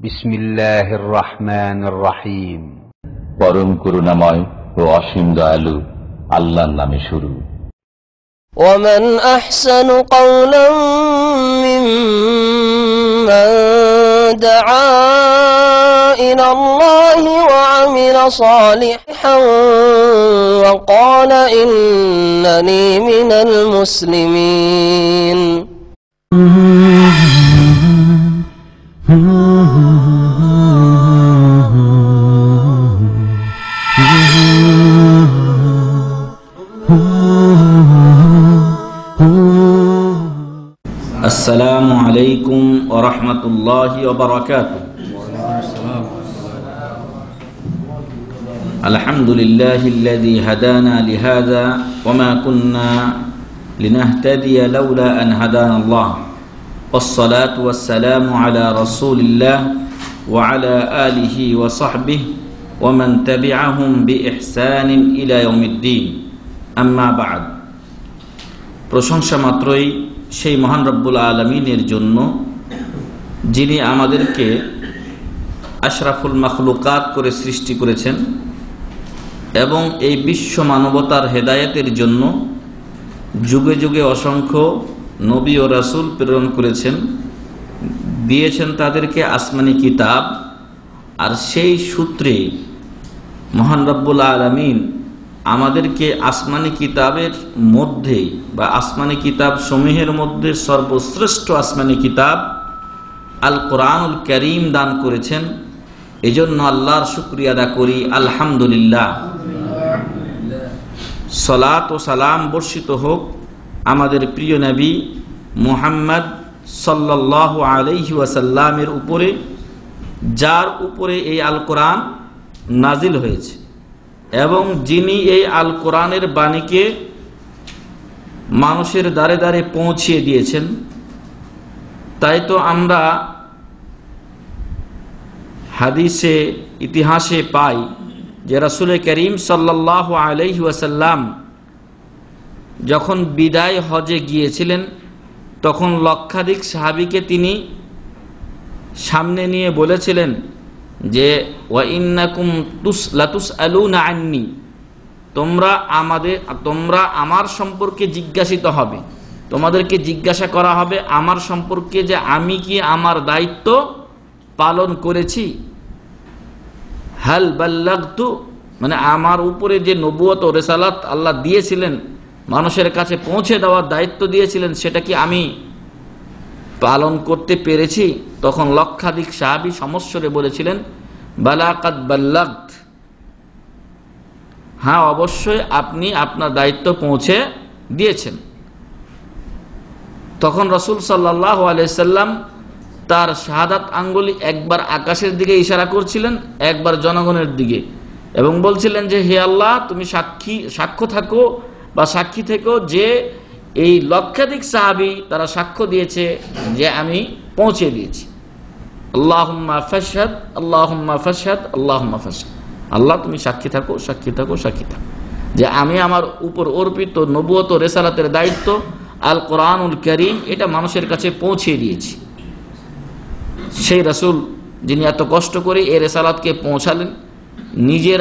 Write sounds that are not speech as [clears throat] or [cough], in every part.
بسم الله الرحمن الرحيم পরম করুণাময় ও অসীম দয়ালু আল্লাহর নামে শুরু ومن أحسن قولا ممن دعا إلى الله وعمل صالحا وقال إنني من المسلمين ورحمة الله وبركاته الحمد لله الذي هدانا لهذا وما كنا لنهتدي لولا أن هدانا الله والصلاة والسلام على رسول الله وعلى آله وصحبه ومن تبعهم بإحسان إلى يوم الدين أما بعد প্রশংসা মাত্রই সেই মহান রব্বুল আলমিনের জন্য যিনি আমাদেরকে আশরাফুল মখলুকাত করে সৃষ্টি করেছেন এবং এই বিশ্ব মানবতার হেদায়েতের জন্য যুগে যুগে অসংখ্য নবী ও রাসুল প্রেরণ করেছেন, দিয়েছেন তাদেরকে আসমানি কিতাব আর সেই সূত্রে মহান রব্বুল আলমিন আমাদেরকে আসমানি কিতাবের মধ্যে বা আসমানি কিতাব সমূহের মধ্যে সর্বশ্রেষ্ঠ আসমানি কিতাব আল কোরআনুল করিম দান করেছেন। এজন্য আল্লাহর শুক্রিয়া আদা করি। আলহামদুলিল্লাহ। সলাত ও সালাম বর্ষিত হোক আমাদের প্রিয় নবী মুহাম্মদ সাল্লাহ আলহি ওয়াসাল্লামের উপরে, যার উপরে এই আল কোরআন নাজিল হয়েছে। এবং যিনি এই আল কোরআনের বাণীকে মানুষের দ্বারে দ্বারে পৌঁছিয়ে দিয়েছেন তাই তো আমরা হাদিসে, ইতিহাসে পাই যে রাসুল করিম সাল্লাহ আলহি যখন বিদায় হজে গিয়েছিলেন, তখন লক্ষাধিক সাহাবিকে তিনি সামনে নিয়ে বলেছিলেন যে ওয়াইন্নাকুম তুস লাতুস আলু না আননি। তোমরা আমাদের, তোমরা আমার সম্পর্কে জিজ্ঞাসিত হবে। তোমাদেরকে জিজ্ঞাসা করা হবে, আমার সম্পর্কে যে আমি কি আমার দায়িত্ব পালন করেছি? হাল বাল্লাগতু মানে আমার উপরে যে নবুয়ত ও রেসালাত আল্লাহ দিয়েছিলেন, মানুষের কাছে পৌঁছে দেওয়ার দায়িত্ব দিয়েছিলেন, সেটা কি আমি পালন করতে পেরেছি? তখন লক্ষাধিক সাহাবি সমস্যরে বলেছিলেন বালাকাত বাল্লাগত। হ্যাঁ অবশ্যই আপনি আপনার দায়িত্ব পৌঁছে দিয়েছেন। তখন রসুল সাল্লাহ আলাইসাল্লাম তার শাহাদাত আঙ্গুলি একবার আকাশের দিকে ইশারা করছিলেন, একবার জনগণের দিকে। এবং বলছিলেন যে, হে আল্লাহ, তুমি সাক্ষী, সাক্ষ্য থাকো বা সাক্ষী থেকো যে এই লক্ষাধিক সাহাবি তারা সাক্ষ্য দিয়েছে যে আমি পৌঁছে দিয়েছি। আল্লাহম্মা ফসাদ আল্লাহম্মা ফসাদ আল্লাহম্মা ফসাদ আল্লাহ, তুমি সাক্ষী থাকো সাক্ষী থাকো সাক্ষী থাকো। যে আমি আমার উপর অর্পিত নবুয়ত রেসালাতের দায়িত্ব আল কোরআনুল করিম এটা মানুষের কাছে পৌঁছে দিয়েছি। সেই রাসুল যিনি এত কষ্ট করে এ রেসালাতকে পৌঁছালেন, নিজের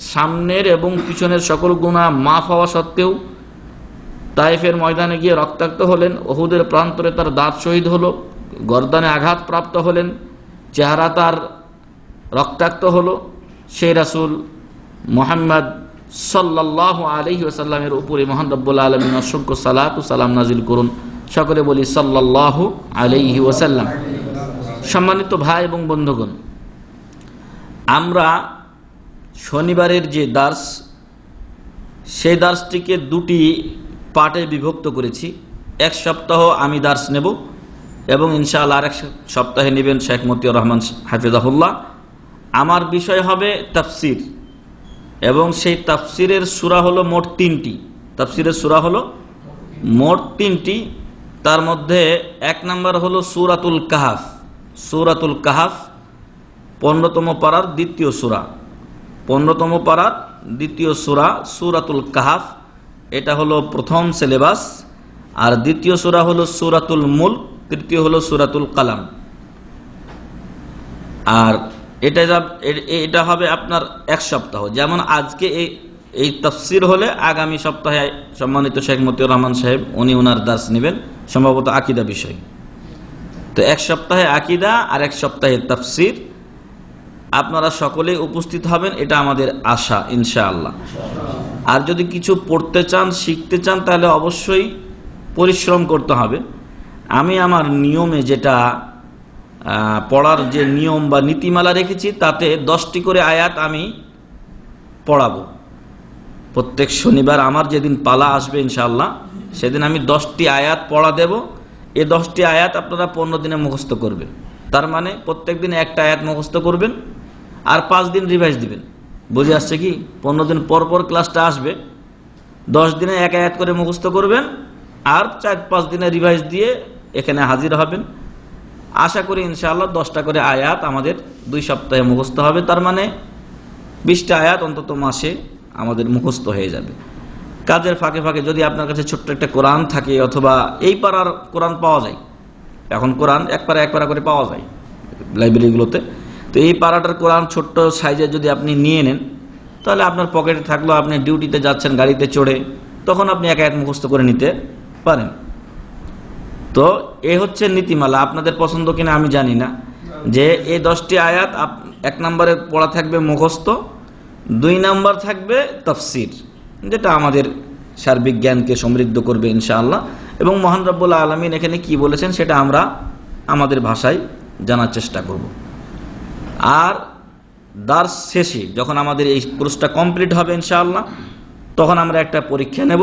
সামনের এবং পিছনের সকল গুণা মাফ হওয়া সত্ত্বেও তাইফের ময়দানে গিয়ে রক্তাক্ত হলেন, ওহুদের প্রান্তরে তার দাঁত শহীদ হলো, গর্দানে আঘাত প্রাপ্ত হলেন, চেহারা তার রক্তাক্ত হলো। সেই রাসুল মোহাম্মদ সাল্লাহ আলহি আসাল্লামের উপরে মোহান রব্বুল্লা আলমিন অসংখ্য সালাত সালাম নাজিল করুন। সকলে বলি সাল্লাহ আলহি ওসাল্লাম সম্মানিত ভাই এবং বন্ধুগণ, আমরা শনিবারের যে দার্স, সেই দার্সটিকে দুটি পার্টে বিভক্ত করেছি। এক সপ্তাহ আমি দার্স নেব এবং ইনশাআল্লাহ আরেক সপ্তাহে নেবেন শেখ মতিউর রহমান হাফিজাহুল্লাহ। আমার বিষয় হবে তাফসির। এবং সেই তাফসিরের সুরা হলো মোট তিনটি। তাফসিরের সুরা হলো মোট তিনটি। তার মধ্যে এক নম্বর হলো সুরাতুল কাহাফ। সুরাতুল কাহাফ পনেরোতম পাড়ার দ্বিতীয় সুরা। পনেরোতম পাড়ার দ্বিতীয় সুরা সুরাতুল কাহাফ। এটা হলো প্রথম সিলেবাস। আর দ্বিতীয় সুরা হলো সুরাতুল মুল তৃতীয় হলো সুরাতুল কালাম। আর এটা এটা হবে আপনার এক সপ্তাহ। যেমন আজকে এই এই তফসির হলে আগামী সপ্তাহে সম্মানিত শেখ মতিউর রহমান সাহেব, উনি ওনার দাস নেবেন, সম্ভবত আকিদা বিষয়। তো এক সপ্তাহে আকিদা আর এক সপ্তাহে তফসির। আপনারা সকলেই উপস্থিত হবেন, এটা আমাদের আশা, ইনশাআল্লাহ। আর যদি কিছু পড়তে চান, শিখতে চান, তাহলে অবশ্যই পরিশ্রম করতে হবে। আমি আমার নিয়মে যেটা পড়ার যে নিয়ম বা নীতিমালা রেখেছি, তাতে দশটি করে আয়াত আমি পড়াবো। প্রত্যেক শনিবার আমার যেদিন পালা আসবে ইনশাল্লাহ সেদিন আমি দশটি আয়াত পড়া দেব। এ দশটি আয়াত আপনারা পনেরো দিনে মুখস্থ করবেন। তার মানে প্রত্যেক দিন একটা আয়াত মুখস্থ করবেন আর পাঁচ দিন রিভাইজ দিবেন। বুঝে আসছে কি? পনেরো দিন পর পর ক্লাসটা আসবে। দশ দিনে এক আয়াত করে মুখস্থ করবেন আর চার পাঁচ দিনে রিভাইজ দিয়ে এখানে হাজির হবেন। আশা করি ইনশাআল্লাহ দশটা করে আয়াত আমাদের দুই সপ্তাহে মুখস্থ হবে। তার মানে বিশটা আয়াত অন্তত মাসে আমাদের মুখস্থ হয়ে যাবে। কাজের ফাঁকে ফাঁকে যদি আপনার কাছে ছোট্ট একটা কোরআন থাকে অথবা এই পাড়ার কোরআন পাওয়া যায়। এখন কোরআন এক পাড়া এক পাড়া করে পাওয়া যায় লাইব্রেরিগুলোতে। তো এই পাড়াটার কোরআন ছোট্ট সাইজে যদি আপনি নিয়ে নেন, তাহলে আপনার পকেটে থাকলেও আপনি ডিউটিতে যাচ্ছেন, গাড়িতে চড়ে, তখন আপনি এক এক মুখস্থ করে নিতে পারেন। তো এ হচ্ছে নীতিমালা। আপনাদের পছন্দ কিনা আমি জানি না। যে এই দশটি আয়াত এক নম্বরে পড়া থাকবে মুখস্থ, দুই নাম্বার থাকবে তফসির, যেটা আমাদের সার্বিক জ্ঞানকে সমৃদ্ধ করবে ইনশাআল্লাহ। এবং মহান রব্বুল্লাহ আলমিন এখানে কি বলেছেন সেটা আমরা আমাদের ভাষায় জানার চেষ্টা করব। আর দার শেষে যখন আমাদের এই কোর্সটা কমপ্লিট হবে ইনশাআল্লাহ, তখন আমরা একটা পরীক্ষা নেব।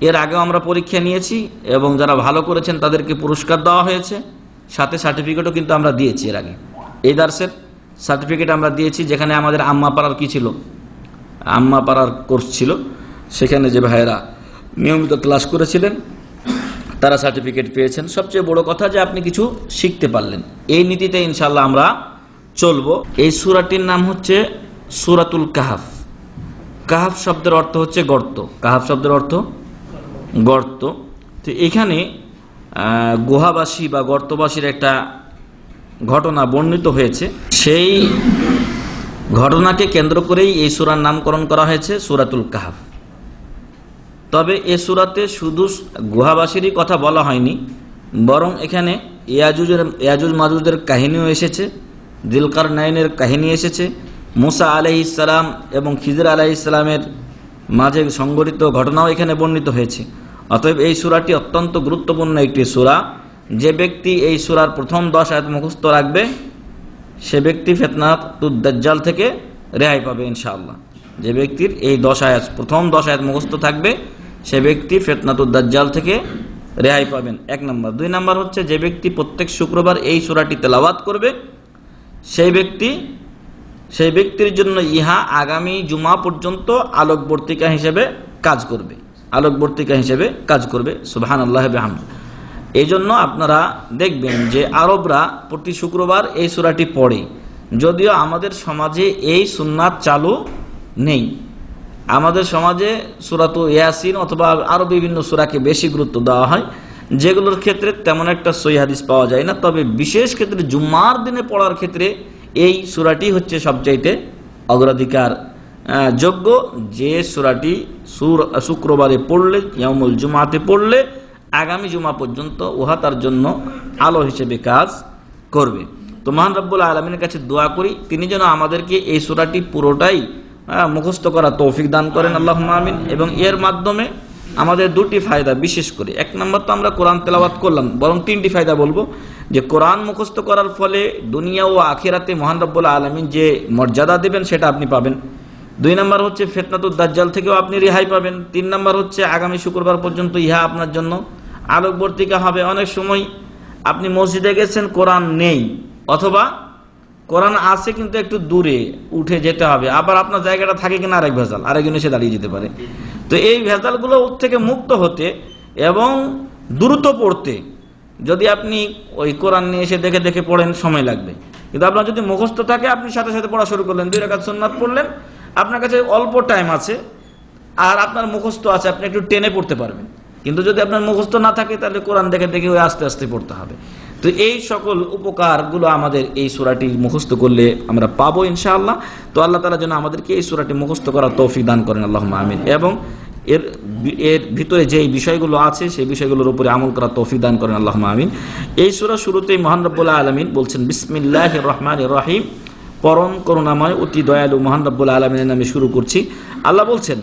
এর আগেও আমরা পরীক্ষা নিয়েছি এবং যারা ভালো করেছেন তাদেরকে পুরস্কার দেওয়া হয়েছে। সাথে সার্টিফিকেটও কিন্তু আমরা দিয়েছি এর আগে। এই দার্সের সার্টিফিকেট আমরা দিয়েছি যেখানে আমাদের আম্মা পাড়ার কি ছিল? আম্মা পাড়ার কোর্স ছিল। সেখানে যে ভাইয়েরা নিয়মিত ক্লাস করেছিলেন, তারা সার্টিফিকেট পেয়েছেন। সবচেয়ে বড় কথা যে আপনি কিছু শিখতে পারলেন। এই নীতিতে ইনশাল্লাহ আমরা চলবো। এই সুরাটির নাম হচ্ছে সুরাতুল কাহাফ। কাহাফ শব্দের অর্থ হচ্ছে গর্ত। কাহাফ শব্দের অর্থ গর্ত। তো এখানে গুহাবাসী বা গর্তবাসীর একটা ঘটনা বর্ণিত হয়েছে। সেই ঘটনাকে কেন্দ্র করেই এই সুরার নামকরণ করা হয়েছে, সুরাতুল কাহাফ। তবে এ সুরাতে শুধু গুহাবাসীরই কথা বলা হয়নি, বরং এখানে ইয়াজুজের, ইয়াজুজ মাজুজের কাহিনীও এসেছে দিলকার নাইনের কাহিনী এসেছে, মুসা আলহি ইসলাম এবং খিজর আলহি ইসলামের মাঝে সংগঠিত ঘটনাও এখানে বর্ণিত হয়েছে। অতএব এই সুরাটি অত্যন্ত গুরুত্বপূর্ণ একটি সুরা। যে ব্যক্তি এই সুরার প্রথম দশ আয়াত মুখস্থ রাখবে, সে ব্যক্তি ফেতনাত দাজ্জাল থেকে রেহাই পাবে ইনশাআল্লাহ। যে ব্যক্তির এই দশ আয়াত, প্রথম দশ আয়াত মুখস্থ থাকবে, সে ব্যক্তি ফেতনাতুদ দাজ্জাল থেকে রেহাই পাবেন। এক নম্বর। দুই নম্বর হচ্ছে, যে ব্যক্তি প্রত্যেক শুক্রবার এই সুরাটি তেলাওয়াত করবে, সেই ব্যক্তি সেই ব্যক্তির জন্য ইহা আগামী জুমা পর্যন্ত আলোকবর্তিকা হিসেবে কাজ করবে। আলোকবর্তিকা হিসেবে কাজ করবে। সুবাহান আল্লাহ হামদ এই জন্য আপনারা দেখবেন যে আরবরা প্রতি শুক্রবার এই সুরাটি পড়ে। যদিও আমাদের সমাজে এই সুন্নাত চালু নেই। আমাদের সমাজে সুরাত ইয়াসিন অথবা আরও বিভিন্ন সুরাকে বেশি গুরুত্ব দেওয়া হয়, যেগুলোর ক্ষেত্রে তেমন একটা সই হাদিস পাওয়া যায় না। তবে বিশেষ ক্ষেত্রে জুম্মার দিনে পড়ার ক্ষেত্রে এই সুরাটি হচ্ছে সবচাইতে অগ্রাধিকার। যোগ্য যে সুরাটি সুর, শুক্রবারে পড়লে ইয়ামুল জুমাতে পড়লে, আগামী জুমা পর্যন্ত উহা তার জন্য আলো হিসেবে কাজ করবে। তো মহান রব্বুল আলমিনের কাছে দোয়া করি, তিনি যেন আমাদেরকে এই সুরাটি পুরোটাই মুখস্থ করা তৌফিক দান করেন আল্লাহ আমিন। এবং এর মাধ্যমে আমাদের দুটি ফায়দা বিশেষ করে। এক নম্বর তো আমরা কোরআন তেলাওয়াত করলাম, বরং তিনটি ফায়দা বলব। যে কোরআন মুখস্থ করার ফলে দুনিয়া ও আখিরাতে মহান রব্বুল আলমিন যে মর্যাদা দেবেন, সেটা আপনি পাবেন। দুই নম্বর হচ্ছে ফেতনাতুর দাজ্জাল থেকেও আপনি রেহাই পাবেন। তিন নম্বর হচ্ছে আগামী শুক্রবার পর্যন্ত ইহা আপনার জন্য আলোকবর্তিকা হবে। অনেক সময় আপনি মসজিদে গেছেন, কোরআন নেই, অথবা কোরআন আছে কিন্তু একটু দূরে উঠে যেতে হবে। আবার আপনার জায়গাটা থাকে কিনা আরেক ভেজাল আরেকজন এসে দাঁড়িয়ে যেতে পারে। তো এই ভেজালগুলো থেকে মুক্ত হতে এবং দ্রুত পড়তে যদি আপনি ওই কোরআন নিয়ে এসে দেখে দেখে পড়েন, সময় লাগবে। কিন্তু আপনার যদি মুখস্থ থাকে, আপনি সাথে সাথে পড়া শুরু করলেন, দুই রেখাত সুন্নাত পড়লেন, আপনার কাছে অল্প টাইম আছে, আর আপনার মুখস্থ আছে, আপনি একটু টেনে পড়তে পারবেন। কিন্তু যদি আপনার মুখস্থ না থাকে, তাহলে কোরআন দেখে দেখে ওই আস্তে আস্তে পড়তে হবে। তো এই সকল উপকারগুলো আমাদের এই সুরাটি মুখস্থ করলে আমরা পাবো ইনশাআল্লাহ। তো আল্লাহ তালা যেন আমাদেরকে এই সুরাটি মুখস্থ করার তৌফিক দান করেন আল্লাহ আমিন। এবং এর এর ভিতরে যে বিষয়গুলো আছে, সেই বিষয়গুলোর উপরে আমল করার তৌফিক দান করেন আল্লাহ আমিন। এই সুরা শুরুতেই মহান রব্বুল্লাহ আলমিন বলছেন বিসমিল্লাহ রহমান রহিম। পরম করুণাময়, অতি দয়ালু মহান রব্বুল আলমিনের নামে শুরু করছি। আল্লাহ বলছেন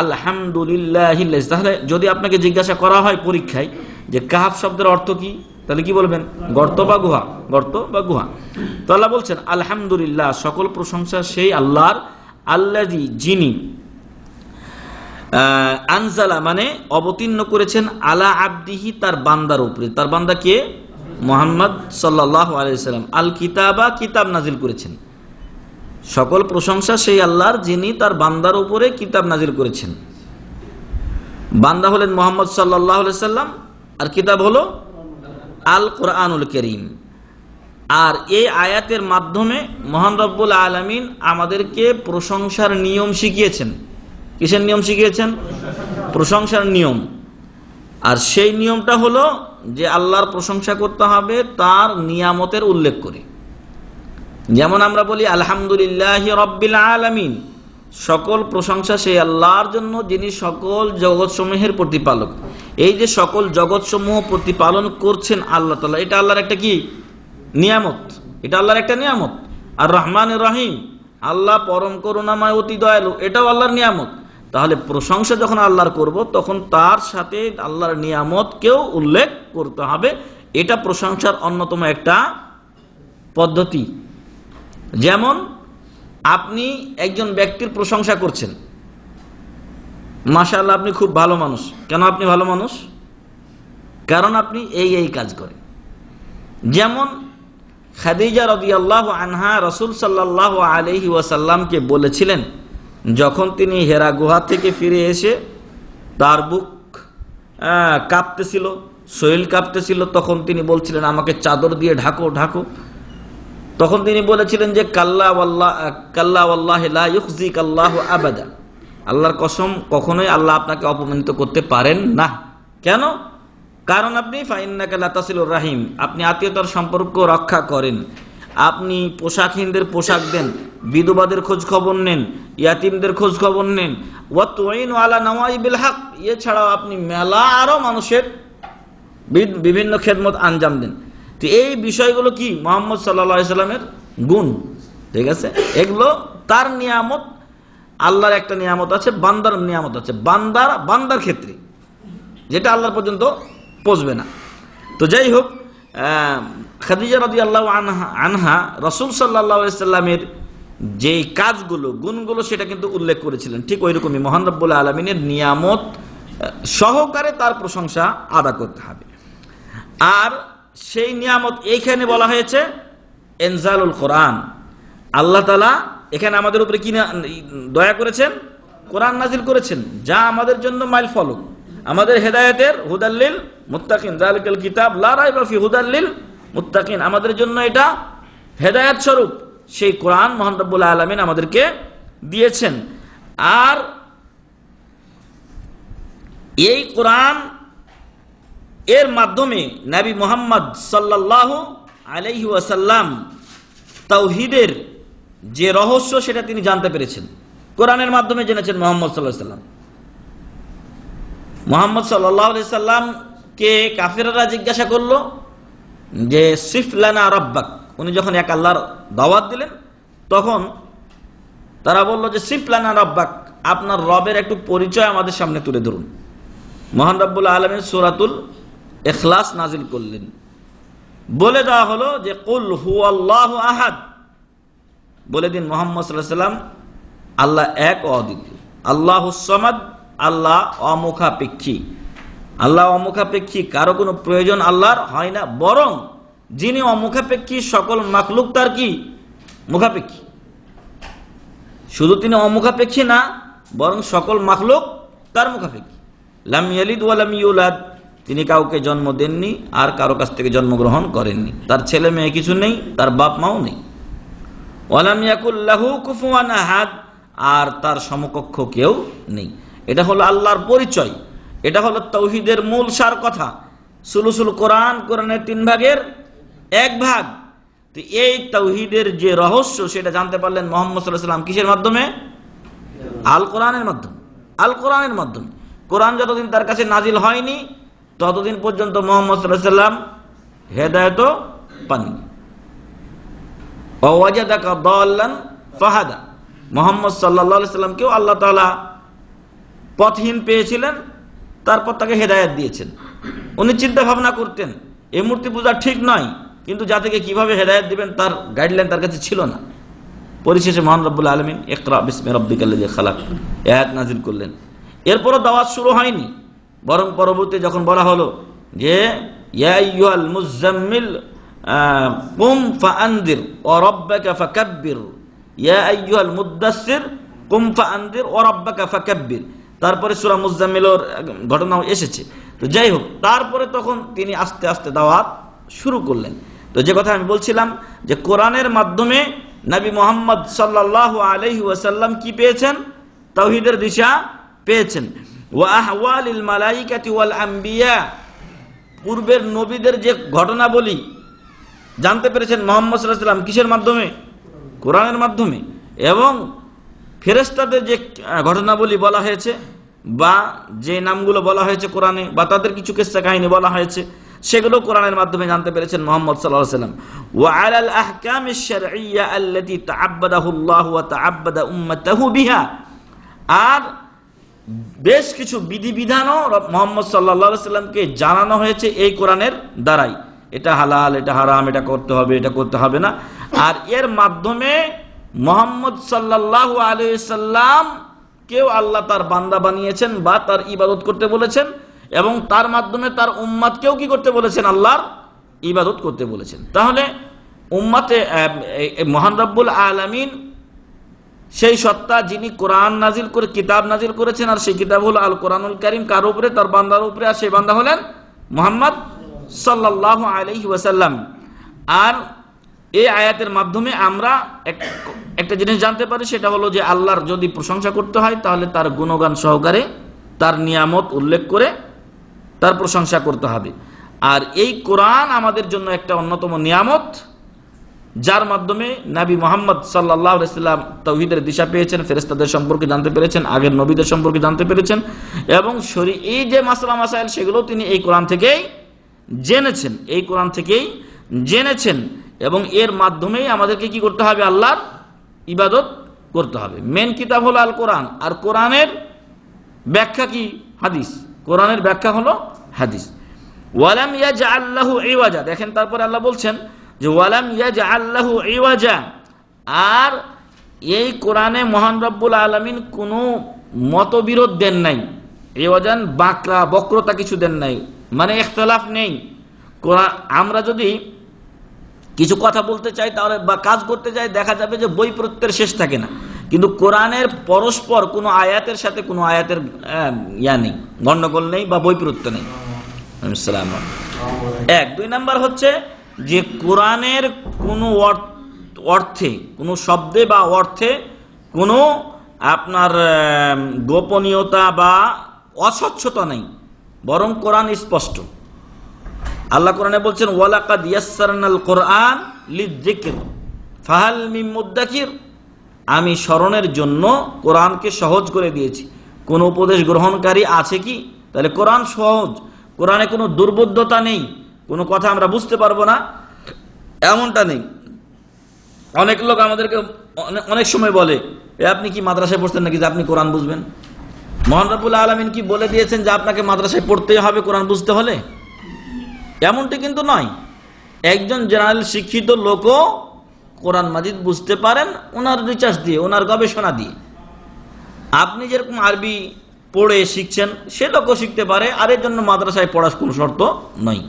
আলহামদুলিল্লাহ তাহলে যদি আপনাকে জিজ্ঞাসা করা হয় পরীক্ষায়, যে কাহাফ শব্দের অর্থ কি? তাহলে কি বলবেন? গর্ত বা গুহা? গর্ত বা গুহা? তো আল্লাহ বলছেন, আলহামদুলিল্লাহ, সকল প্রশংসা সেই আল্লাহর আল্লাজি যিনি আনজালা মানে অবতীর্ণ করেছেন আলা আব্দিহি তার বান্দার উপরে। তার বান্দা কে? মোহাম্মদ সাল্লাহ আলাইসাল্লাম আল কিতাবা, কিতাব নাজিল করেছেন। সকল প্রশংসা সেই আল্লাহর যিনি তার বান্দার উপরে কিতাব নাজিল করেছেন। বান্দা হলেন মোহাম্মদ সাল্লাহ সাল্লাম। আর কিতাব হলো আল কোরআনুল করিম। আর এই আয়াতের মাধ্যমে মহান রব্বুল আলমিন আমাদেরকে প্রশংসার নিয়ম শিখিয়েছেন। কিসের নিয়ম শিখিয়েছেন? প্রশংসার নিয়ম। আর সেই নিয়মটা হলো যে আল্লাহর প্রশংসা করতে হবে তার নিয়ামতের উল্লেখ করে। যেমন আমরা বলি, আলহামদুলিল্লাহ রব্বিল আলামিন। সকল প্রশংসা সেই আল্লাহর জন্য, যিনি সকল জগৎসমূহের প্রতিপালক। এই যে সকল জগৎসমূহ প্রতিপালন করছেন আল্লাহ তালা এটা আল্লাহর একটা কি? নিয়ামত। এটা আল্লাহর একটা নিয়ামত। আর রহমান রহিম, আল্লাহ পরম করুণাময় অতি দয়ালু, এটাও আল্লাহর নিয়ামত। তাহলে প্রশংসা যখন আল্লাহর করব, তখন তার সাথে আল্লাহর নিয়ামতকেও উল্লেখ করতে হবে। এটা প্রশংসার অন্যতম একটা পদ্ধতি। যেমন আপনি একজন ব্যক্তির প্রশংসা করছেন। মাশাআল্লাহ, আপনি খুব ভালো মানুষ। কেন আপনি ভালো মানুষ? কারণ আপনি এই এই কাজ করেন। যেমন খাদিজা রদিয়াল্লাহ আনহা রসুল সাল্লাহ আলহি ওয়াসাল্লামকে বলেছিলেন, যখন তিনি হেরা গুহা থেকে ফিরে এসে তার বুক কাঁপতেছিল, শরীর কাঁপতেছিল, তখন তিনি বলছিলেন, আমাকে চাদর দিয়ে ঢাকো ঢাকো। তখন তিনি বলেছিলেন যে, কাল্লা কাল্লা আল্লাহ আবাদা। আল্লাহর কসম, কখনোই আল্লাহ আপনাকে অপমানিত করতে পারেন না। কেন? কারণ আপনি রাহিম, আপনি আত্মীয়তার সম্পর্ক রক্ষা করেন। আপনি পোশাকহীনদের পোশাক দেন, বিধবাদের খোঁজ খবর নেন, ইয়াতিমদের খোঁজ খবর নেন। ওয়াতুইন আলা নওয়াইবিল হক, এছাড়াও আপনি মেলা আরও মানুষের বিভিন্ন খেদমত আঞ্জাম দেন। তো এই বিষয়গুলো কি? মোহাম্মদ সাল্লা সাল্লামের গুণ। ঠিক আছে? এগুলো তার নিয়ামত, আল্লাহর একটা নিয়ামত আছে, বান্দার নিয়ামত আছে। বান্দার বান্দার ক্ষেত্রে, যেটা আল্লাহর পর্যন্ত পৌঁছবে না। তো যাই হোক খাদিজা রদি আল্লাহ আনহা আনহা, রসুল সাল্লা সাল্লামের যে কাজগুলো, গুণগুলো সেটা কিন্তু উল্লেখ করেছিলেন। ঠিক ওই রকমই মোহান রব্বুল্লাহ আলমিনের নিয়ামত সহকারে তার প্রশংসা আদা করতে হবে। আর সেই নিয়ামত এইখানে বলা হয়েছে, এনজালুল কোরআন। আল্লাহ তালা এখানে আমাদের উপরে কি দয়া করেছেন? কোরআন নাজিল করেছেন। যা আমাদের জন্য মাইল ফলক। আমাদের হেদায়েতের হুদাল্লিল মুত্তাকিন। জালিকাল কিতাব, লা রাইবা ফি হুদাল্লিল মুত্তাকিন। আমাদের জন্য এটা হেদায়েত স্বরূপ। সেই কোরআন মোহান রব্বুল আলমিন আমাদেরকে দিয়েছেন। আর এই কোরআন এর মাধ্যমে নবী মোহাম্মদ সাল্লাহ আলাইহি ওয়াসাল্লাম তাওহিদের যে রহস্য সেটা তিনি জানতে পেরেছেন। কোরআনের মাধ্যমে জেনেছেন মোহাম্মদ সাল্লাহ সাল্লাম মোহাম্মদ সাল্লাহ সাল্লামকে কাফেররা জিজ্ঞাসা করল যে সিফলানা রব্বাক। উনি যখন এক আল্লাহর দাওয়াত দিলেন, তখন তারা বলল যে সিফলানা রব্বাক, আপনার রবের একটু পরিচয় আমাদের সামনে তুলে ধরুন। মহান রব্বুল আলমের সুরাতুল এখলাস নাজিল করলেন। বলে দেওয়া হলো যে, কুল হু আল্লাহ আহাদ। বলে দিন মোহাম্মদ সাল্লাম আল্লাহ এক অদ্বিতীয়। আল্লাহ সমাদ, আল্লাহ অমুখাপেক্ষী। আল্লাহ অমুখাপেক্ষী, কারও কোনো প্রয়োজন আল্লাহর হয় না, বরং যিনি অমুখাপেক্ষী, সকল মাকলুক তার কি? মুখাপেক্ষী। শুধু তিনি অমুখাপেক্ষী না, বরং সকল মাখলুক তার মুখাপেক্ষী। লাম ইয়ালিদ ওয়ালাম ইউলাদ। তিনি কাউকে জন্ম দেননি আর কারও কাছ থেকে জন্মগ্রহণ করেননি। তার ছেলে মেয়ে কিছু নেই, তার বাপ মাও নেই। আহাদ, আর তার সমকক্ষ কেউ নেই। এটা হলো আল্লাহর পরিচয়। এটা হলো তৌহিদের মূল সার কথা। সুলুসুল কোরআন, কোরআনের তিন ভাগের এক ভাগ। তো এই তৌহিদের যে রহস্য, সেটা জানতে পারলেন মোহাম্মদ সাল্লাহ কিসের মাধ্যমে? আল কোরআনের মাধ্যমে। আল কোরআনের মাধ্যমে। কোরআন যতদিন তার কাছে নাজিল হয়নি ততদিন পর্যন্ত মোহাম্মদ সাল্লাম হেদায়ত পাননি। ফাহাদা। মোহাম্মদ সাল্লাহ সাল্লামকেও আল্লাহ তাআলা পথহীন পেয়েছিলেন, তারপর তাকে হেদায়েত দিয়েছেন। উনি চিন্তা ভাবনা করতেন, এই মূর্তি পূজা ঠিক নয়, কিন্তু যাদেরকে কীভাবে হেদায়েত দিবেন তার গাইডলাইন তার কাছে ছিল না। পরিশেষে মহান রব্বুল আলমিন একরা বিসমে রব্বিকাল্লাহ খালাক এক নাজিল করলেন। এরপরও দাওয়াত শুরু হয়নি। বরং পরবর্তী যখন বলা হলো যে মুজাম্মিল তারপরে সূরা মুজাম্মিলের ঘটনাও এসেছে। তো যাই হোক, তারপরে তখন তিনি আস্তে আস্তে দাওয়াত শুরু করলেন। তো যে কথা আমি বলছিলাম যে, কোরআনের মাধ্যমে নবী মোহাম্মদ সাল্লাহ আলহি ওয়াসাল্লাম কি পেয়েছেন? তাওহিদের দিশা পেয়েছেন। আম্বিয়া। পূর্বের নবীদের যে ঘটনা বলি, জানতে পেরেছেন মোহাম্মদ সাল্লাহ সাল্লাম কিসের মাধ্যমে? কোরআনের মাধ্যমে। এবং ফেরেস্তাদের যে ঘটনাবলী বলা হয়েছে, বা যে নামগুলো বলা হয়েছে কোরআনে, বা তাদের কিছু কেসা কাহিনী বলা হয়েছে, সেগুলো কোরআনের মাধ্যমে জানতে পেরেছেন মোহাম্মদ সাল্লাহ আর বেশ কিছু বিধিবিধানও মোহাম্মদ সাল্লাহ সাল্লামকে জানানো হয়েছে এই কোরআনের দ্বারাই। এটা হালাল, এটা হারাম, এটা করতে হবে, এটা করতে হবে না। আর এর মাধ্যমে মোহাম্মদ সাল্লাহ আলী সাল্লাম কেউ আল্লাহ তার বান্দা বানিয়েছেন বা তার ইবাদত করতে বলেছেন এবং তার মাধ্যমে তার উম্মাদকেও কি করতে বলেছেন? আল্লাহর ইবাদত করতে বলেছেন। তাহলে উম্মাতে মহান আলমিন সেই সত্তা যিনি কোরআন নাজিল করে, কিতাব নাজিল করেছেন, আর সেই কিতাব হলো আল কোরআনুল করিম, কার উপরে? তার বান্দার উপরে। আর সেই বান্দা হলেন মোহাম্মদ সাল্লাহ আলহি ওয়াসাল্লাম। আর এই আয়াতের মাধ্যমে আমরা এক- একটা জিনিস জানতে পারি, সেটা হলো যে আল্লাহর যদি প্রশংসা করতে হয়, তাহলে তার গুণগান সহকারে তার নিয়ামত উল্লেখ করে তার প্রশংসা করতে হবে। আর এই কোরআন আমাদের জন্য একটা অন্যতম নিয়ামত। যার মাধ্যমে নাবি মোহাম্মদ সাল্লাহ সাল্লাম তৌহিদের দিশা পেয়েছেন ফেরেস্তাদের সম্পর্কে জানতে পেরেছেন, আগের নবীদের সম্পর্কে জানতে পেরেছেন এবং শরী, এই যে মাসলা মাসাইল, সেগুলো তিনি এই কোরআন থেকেই জেনেছেন, এই কোরআন থেকেই জেনেছেন এবং এর মাধ্যমেই আমাদেরকে কি করতে হবে? আল্লাহর ইবাদত করতে হবে। মেন কিতাব হলো আল কোরআন আর কোরআনের ব্যাখ্যা কি? হাদিস। কোরআনের ব্যাখ্যা হলো হাদিস। ওয়ালাম ইয়াজ আল্লাহু ইওয়াজা। দেখেন তারপরে আল্লাহ বলছেন যে ওয়ালাম ইয়াজ আল্লাহু ইওয়াজা। আর এই কোরআনে মহান রব্বুল আলমিন কোনো মতবিরোধ দেন নাই। ইওয়াজান বাঁকড়া বক্রতা কিছু দেন নাই। মানে ইখতলাফ নেই। আমরা যদি কিছু কথা বলতে চাই, তাহলে বা কাজ করতে চাই দেখা যাবে যে বই প্রত্যের শেষ থাকে না। কিন্তু কোরআনের পরস্পর কোনো আয়াতের সাথে কোনো আয়াতের ইয়া নেই। গণ্ডগোল নেই বা বৈপরীত্য নেই। আসসালাম। এক। দুই নাম্বার হচ্ছে যে কোরআনের কোনো অর্থে কোনো শব্দে বা অর্থে কোনো আপনার গোপনীয়তা বা অস্বচ্ছতা নেই, বরং কোরআন স্পষ্ট। আল্লাহ কোরআনে বলছেন, ওয়ালাকাদ ইয়াসসারনাল কোরআন লিযিকর, ফাহাল মিম মুদ্দাকির আমি স্মরণের জন্য কোরআনকে সহজ করে দিয়েছি। কোন উপদেশ গ্রহণকারী আছে কি? তাহলে কোরআন সহজ। কোরআনে কোনো দুর্বোধ্যতা নেই। কোনো কথা আমরা বুঝতে পারব না। এমনটা নেই। অনেক লোক আমাদেরকে অনে- অনেক সময় বলে "এ, আপনি কি মাদ্রাসায় পড়ছেন নাকি যে আপনি কোরআন বুঝবেন? মোহান রবুল আলমিন কি বলে দিয়েছেন যে আপনাকে মাদ্রাসায় পড়তেই হবে কোরআন বুঝতে হলে? এমনটি কিন্তু নয়। একজন জেনারেল শিক্ষিত লোকও কোরআন মাজিদ বুঝতে পারেন ওনার রিচার্জ দিয়ে ওনার গবেষণা দিয়ে। আপনি যেরকম আরবি পড়ে শিখছেন সে লোকও শিখতে পারে আর এর জন্য মাদ্রাসায় পড়ার কোনো শর্ত নয়।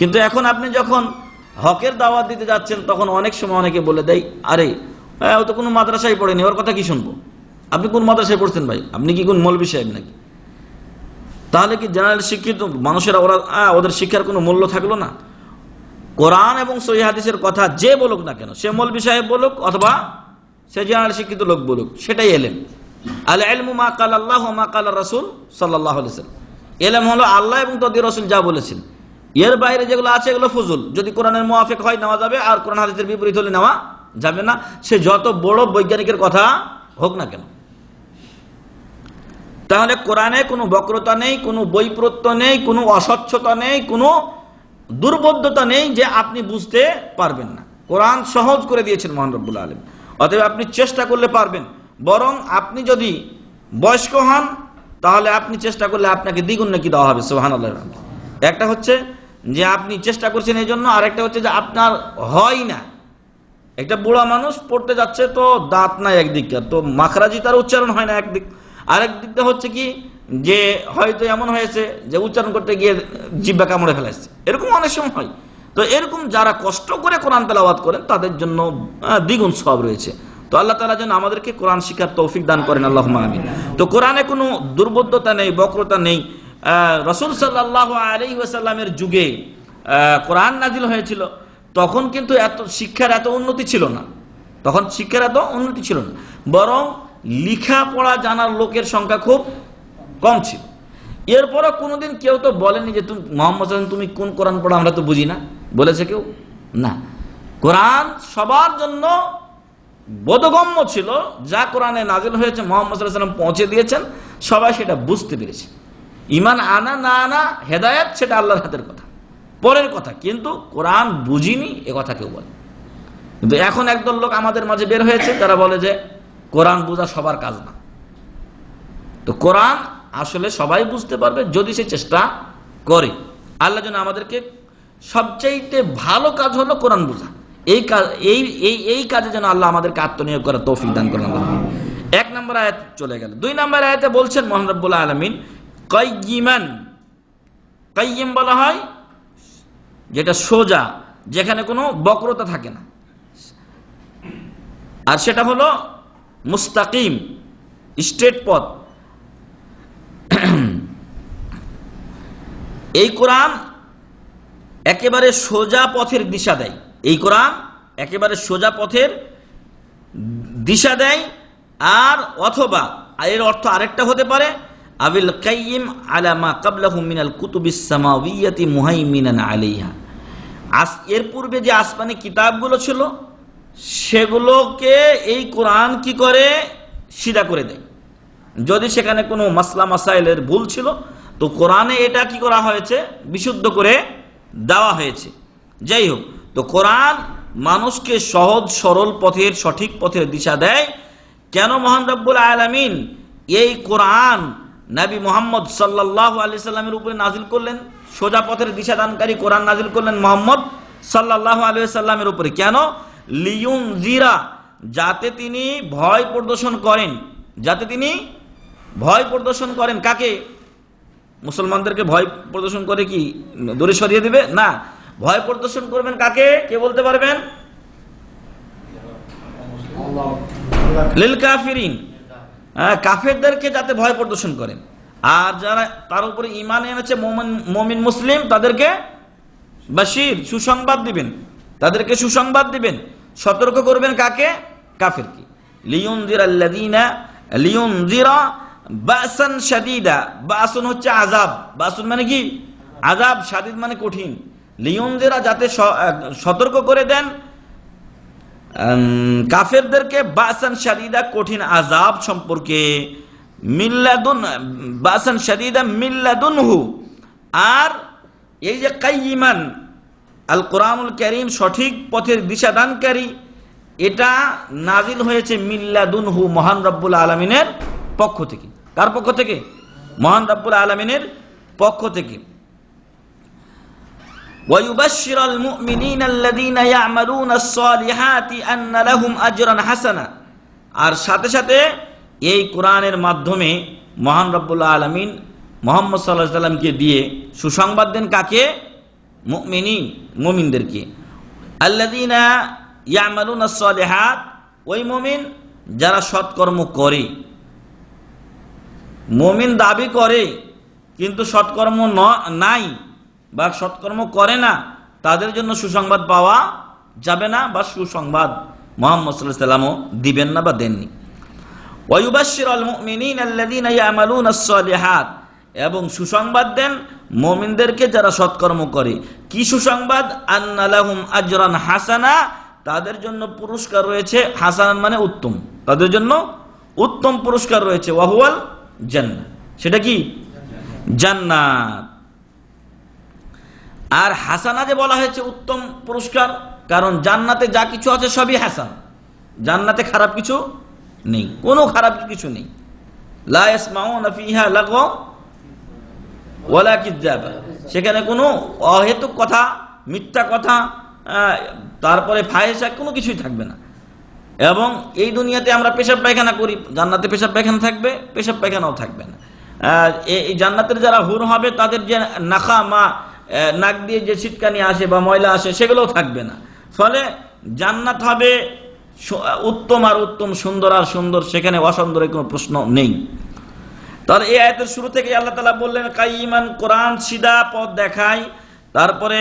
কিন্তু এখন আপনি যখন হকের দাওয়াত দিতে যাচ্ছেন তখন অনেক সময় অনেকে বলে দেয় আরে হ্যাঁ, ও তো কোনো মাদ্রাসায় পড়েনি ওর কথা কি শুনব? আপনি কোন মাদ্রাসায় পড়ছেন ভাই? আপনি কি কোন মৌলবি সাহেব নাকি? তাহলে কি জেনারেল শিক্ষিত মানুষেরা ওরা ওদের শিক্ষার কোনো মূল্য থাকল না? কোরআন এবং হাদিসের কথা যে বলুক না কেন সে মৌলবি সাহেব বলুক অথবা সে জেনারেল শিক্ষিত লোক বলুক সেটাই এলেম। আল এলমু মা কাল আল্লাহ মা কাল রাসুল সাল্লাহ এলেম হলো আল্লাহ এবং তদি রসুল যা বলেছেন। এর বাইরে যেগুলো আছে এগুলো ফজুল। যদি কোরআনের মোয়াফেক হয় নেওয়া যাবে, আর কোরআন হাদিসের বিপরীত হলে নেওয়া যাবে না। সে যত বড় বৈজ্ঞানিকের কথা হোক না কেন। তাহলে কোরআনে কোনো বক্রতা নেই, কোনো বৈপ্রত্য নেই, কোনো অস্বচ্ছতা নেই, কোনো দুর্বোধ্যতা নেই যে আপনি বুঝতে পারবেন না। কোরআন সহজ করে দিয়েছেন মোহান রব্বুল আলম অতএব আপনি চেষ্টা করলে পারবেন। বরং আপনি যদি বয়স্ক হন, তাহলে আপনি চেষ্টা করলে আপনাকে দ্বিগুণ নাকি দেওয়া হবে সোহান আল্লাহ একটা হচ্ছে যে আপনি চেষ্টা করছেন এই জন্য আর একটা হচ্ছে যে আপনার হয় না। একটা বুড়া মানুষ পড়তে যাচ্ছে তো দাঁত নাই একদিকে, তো মাখরাজি তার উচ্চারণ হয় না একদিক। আরেক দিকটা হচ্ছে কি, যে হয়তো এমন হয়েছে যে উচ্চারণ করতে গিয়ে জিব্বা কামড়ে ফেলেছে এরকম অনেক সময় হয়। তো এরকম যারা কষ্ট করে কোরআন তেলাওয়াত করেন, তাদের জন্য দ্বিগুণ সব রয়েছে। তো আল্লাহ তালা যেন আমাদেরকে কোরআন শিক্ষার তৌফিক দান করেন আল্লাহ আমিন। তো কোরআনে কোনো দুর্বোধ্যতা নেই, বক্রতা নেই। রসুল সাল্লাহ আলী ওয়াসাল্লামের যুগে কোরআন নাজিল হয়েছিল। তখন কিন্তু এত, শিক্ষার এত উন্নতি ছিল না। তখন শিক্ষার এত উন্নতি ছিল না। বরং লিখা পড়া জানার লোকের সংখ্যা খুব কম ছিল। এরপরও কোনোদিন কেউ তো বলেনি যে তুমি, মোহাম্মদ তুমি কোন কোরআন পড়া আমরা তো বুঝি না। বলেছে কেউ? না। কোরআন সবার জন্য বোধগম্য ছিল। যা কোরআনে নাজিল হয়েছে, মোহাম্মদ পৌঁছে দিয়েছেন, সবাই সেটা বুঝতে পেরেছে। ইমান আনা, না আনা, হেদায়াত সেটা আল্লাহর হাতের কথা। পরের কথা, কিন্তু কোরআন বুঝিনি, এ কথা কেউ বলে। কিন্তু এখন একদল লোক আমাদের মাঝে বের হয়েছে, তারা বলে যে, কোরআন বোঝা সবার কাজ না। তো কোরআন আসলে সবাই বুঝতে পারবে যদি সে চেষ্টা করে। আল্লাহ যেন আমাদেরকে সবচাইতে ভালো কাজ হলো কোরআন বোঝা। এই কাজ, এই এই এই কাজে যেন আল্লাহ আমাদেরকে আত্মনিয়োগ করার তৌফিক দান করেন এক নম্বর আয়াত চলে গেল। দুই নম্বর আয়াতে বলছেন মোহাম্মদ রব্বুল্লাহ আলমিন কয়িমান কাইয়িম বলা হয় যেটা সোজা, যেখানে কোনো বক্রতা থাকে না। আর সেটা হলো মুস্তাকিম, স্ট্রেট পথ। এই কোরআন একেবারে সোজা পথের দিশা দেয়। এই কোরআন একেবারে সোজা পথের দিশা দেয়। আর অথবা, এর অর্থ আরেকটা হতে পারে আবিল কাইয়িম আলামা কাবলাহু মিনাল কুতুবিস সামাউইয়াতি মুহাইমিনান আলাইহা। আস এর পূর্বে যে আসমানি কিতাবগুলো ছিল, সেগুলোকে এই কোরআন কি করে? সিধা করে দেয়। যদি সেখানে কোনো মাসলা মাসাইলের ভুল ছিল, তো কোরআনে এটা কি করা হয়েছে? বিশুদ্ধ করে দেওয়া হয়েছে। যাই হোক, তো কোরআন মানুষকে সহজ, সরল পথের, সঠিক পথের দিশা দেয়। কেন মোহান রব্বুল আলমিন এই কোরআন নবী মোহাম্মদ সাল্লাহ আলি সাল্লামের উপরে নাজিল করলেন, সোজা পথের দিশা দানকারী কোরআন নাজিল করলেন মোহাম্মদ সাল্লাহ আলি সাল্লামের উপরে। কেন? লিউন জিরা যাতে তিনি ভয় প্রদর্শন করেন, যাতে তিনি ভয় প্রদর্শন করেন। কাকে? মুসলমানদেরকে ভয় প্রদর্শন করে কি? দূরে সরিয়ে দিবে? না। ভয় প্রদর্শন করবেন কাকে? কে বলতে পারবেন? কাফেরদেরকে যাতে ভয় প্রদর্শন করেন। আর যারা তার উপরে ইমান এনেছে মোমিন- মুসলিম, তাদেরকে বাসির সুসংবাদ দিবেন। তাদেরকে সুসংবাদ দিবেন। সতর্ক করবেন কাকে? কাফেরকে। শাদীদা। বাসুন হচ্ছে আযাব। বাসুন মানে কি? আযাব, শাদীদ মানে কঠিন। যাতে সতর্ক করে দেন কাফেরদেরকে বাসান শাদীদা কঠিন আযাব সম্পর্কে মিল্লাদুন, বাসান শাদীদা মিল্লাদুনহু। আর এই যে কাইয়িমান আল কোরআনুল করিম সঠিক পথের দিশাদানকারী, এটা নাজিল হয়েছে মিল্লাদুনহু মহান রব্বুল আলমিনের পক্ষ থেকে। কার পক্ষ থেকে? মহান রব্বুল আলমিনের পক্ষ থেকে। ويبشر المؤمنين الذين يعملون الصالحات أن لهم أجرا حسنا আর সাথে সাথে এই কোরআনের মাধ্যমে মহান রব্বুল্লাহ আলমিন মোহাম্মদ সাল্লাহ সাল্লামকে দিয়ে সুসংবাদ দেন কাকে মুমিনী মুমিনদেরকে আল্লাদিনা ইয়ামালুন সালেহাত ওই মুমিন যারা সৎকর্ম করে মুমিন দাবি করে কিন্তু সৎকর্ম ন- নাই বা সৎকর্ম করে না, তাদের জন্য সুসংবাদ পাওয়া যাবে না বা সুসংবাদ মোহাম্মদ সাল্লামও দিবেন না বা দেননি। এবং সুসংবাদ দেন মমিনদেরকে যারা সৎকর্ম করে। কি সুসংবাদ? হাসানা, তাদের জন্য পুরস্কার রয়েছে হাসান মানে উত্তম। তাদের জন্য উত্তম পুরস্কার রয়েছে, ওয়াহুয়াল জান্নাত সেটা কি? জান্নাত। আর হাসানা যে বলা হয়েছে উত্তম পুরস্কার, কারণ জান্নাতে যা কিছু আছে সবই হাসান। জান্নাতে খারাপ কিছু নেই, কোনো খারাপ কিছু নেই। সেখানে কোনো অহেতুক কথা, মিথ্যা কথা তারপরে ফাহেসা কোনো কিছুই থাকবে না। এবং এই দুনিয়াতে আমরা পেশাব পায়খানা করি, জান্নাতে পেশাব পায়খানা থাকবে, পেশাব পায়খানাও থাকবে না। এই জান্নাতের যারা হুর হবে, তাদের যে নাখা, মা নাক দিয়ে যে ছিটকানি আসে বা ময়লা আসে, সেগুলোও থাকবে না। ফলে জান্নাত হবে উত্তম আর উত্তম সুন্দর আর সুন্দর, সেখানে অসুন্দরের কোনো প্রশ্ন নেই। তাহলে এই আয়তের শুরু থেকে আল্লাহ তালা বললেন, কাইমান কোরআন সিদা পথ দেখায় তারপরে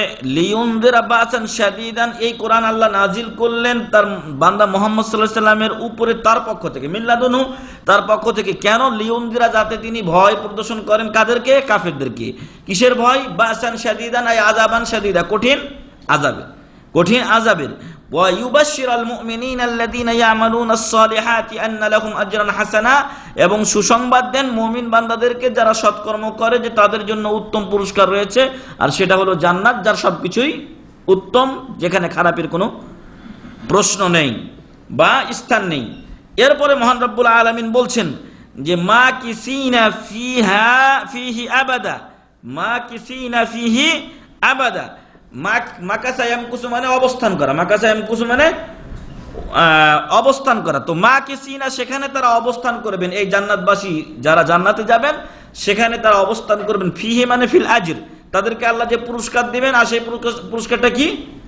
এই কোরআন আল্লাহ নাজিল করলেন, তার বান্দা মোহাম্মদ সাল্লাহ সাল্লামের উপরে তার পক্ষ থেকে। মিল্লাদনু, তার পক্ষ থেকে কেন লিউনদিরা যাতে তিনি ভয় প্রদর্শন করেন কাদেরকে? কাফেরদেরকে। কিসের ভয়? বাসান শাদিদান, আই আজাবান শাদিদা। কঠিন আজাবে কঠিন আজাবের ওয়াইবাশির আল মুমিনিন আল্লাযীনা ইয়ামালুনা আস-সালিহাতি আন্না লাহুম আজরান হাসানা এবং সুসংবাদ দেন মুমিন বান্দাদেরকে যারা সৎকর্ম করে যে তাদের জন্য উত্তম পুরস্কার রয়েছে। আর সেটা হলো জান্নাত, যার সবকিছুই উত্তম, যেখানে খারাপের কোনো প্রশ্ন নেই বা স্থান নেই। এরপরে মহান রব্বুল আলামিন বলছেন যে, মা কিসিনা ফিহা, ফিহি আবাদা, মা কিসিনা ফিহি আবাদা। মাকাসা ইয়ামকুসু মানে অবস্থান করা। মাকাসা ইয়ামকুসু মানে অবস্থান করা। তো মা কিসিনা সেখানে তারা অবস্থান করবেন। এই জান্নাতবাসী যারা জান্নাতে যাবেন, সেখানে তারা অবস্থান করবেন। ফিহি মানে ফিল আজর। তাদেরকে আল্লাহ যে পুরস্কার দিবেন, আর সেই পুরস্কারটা কি?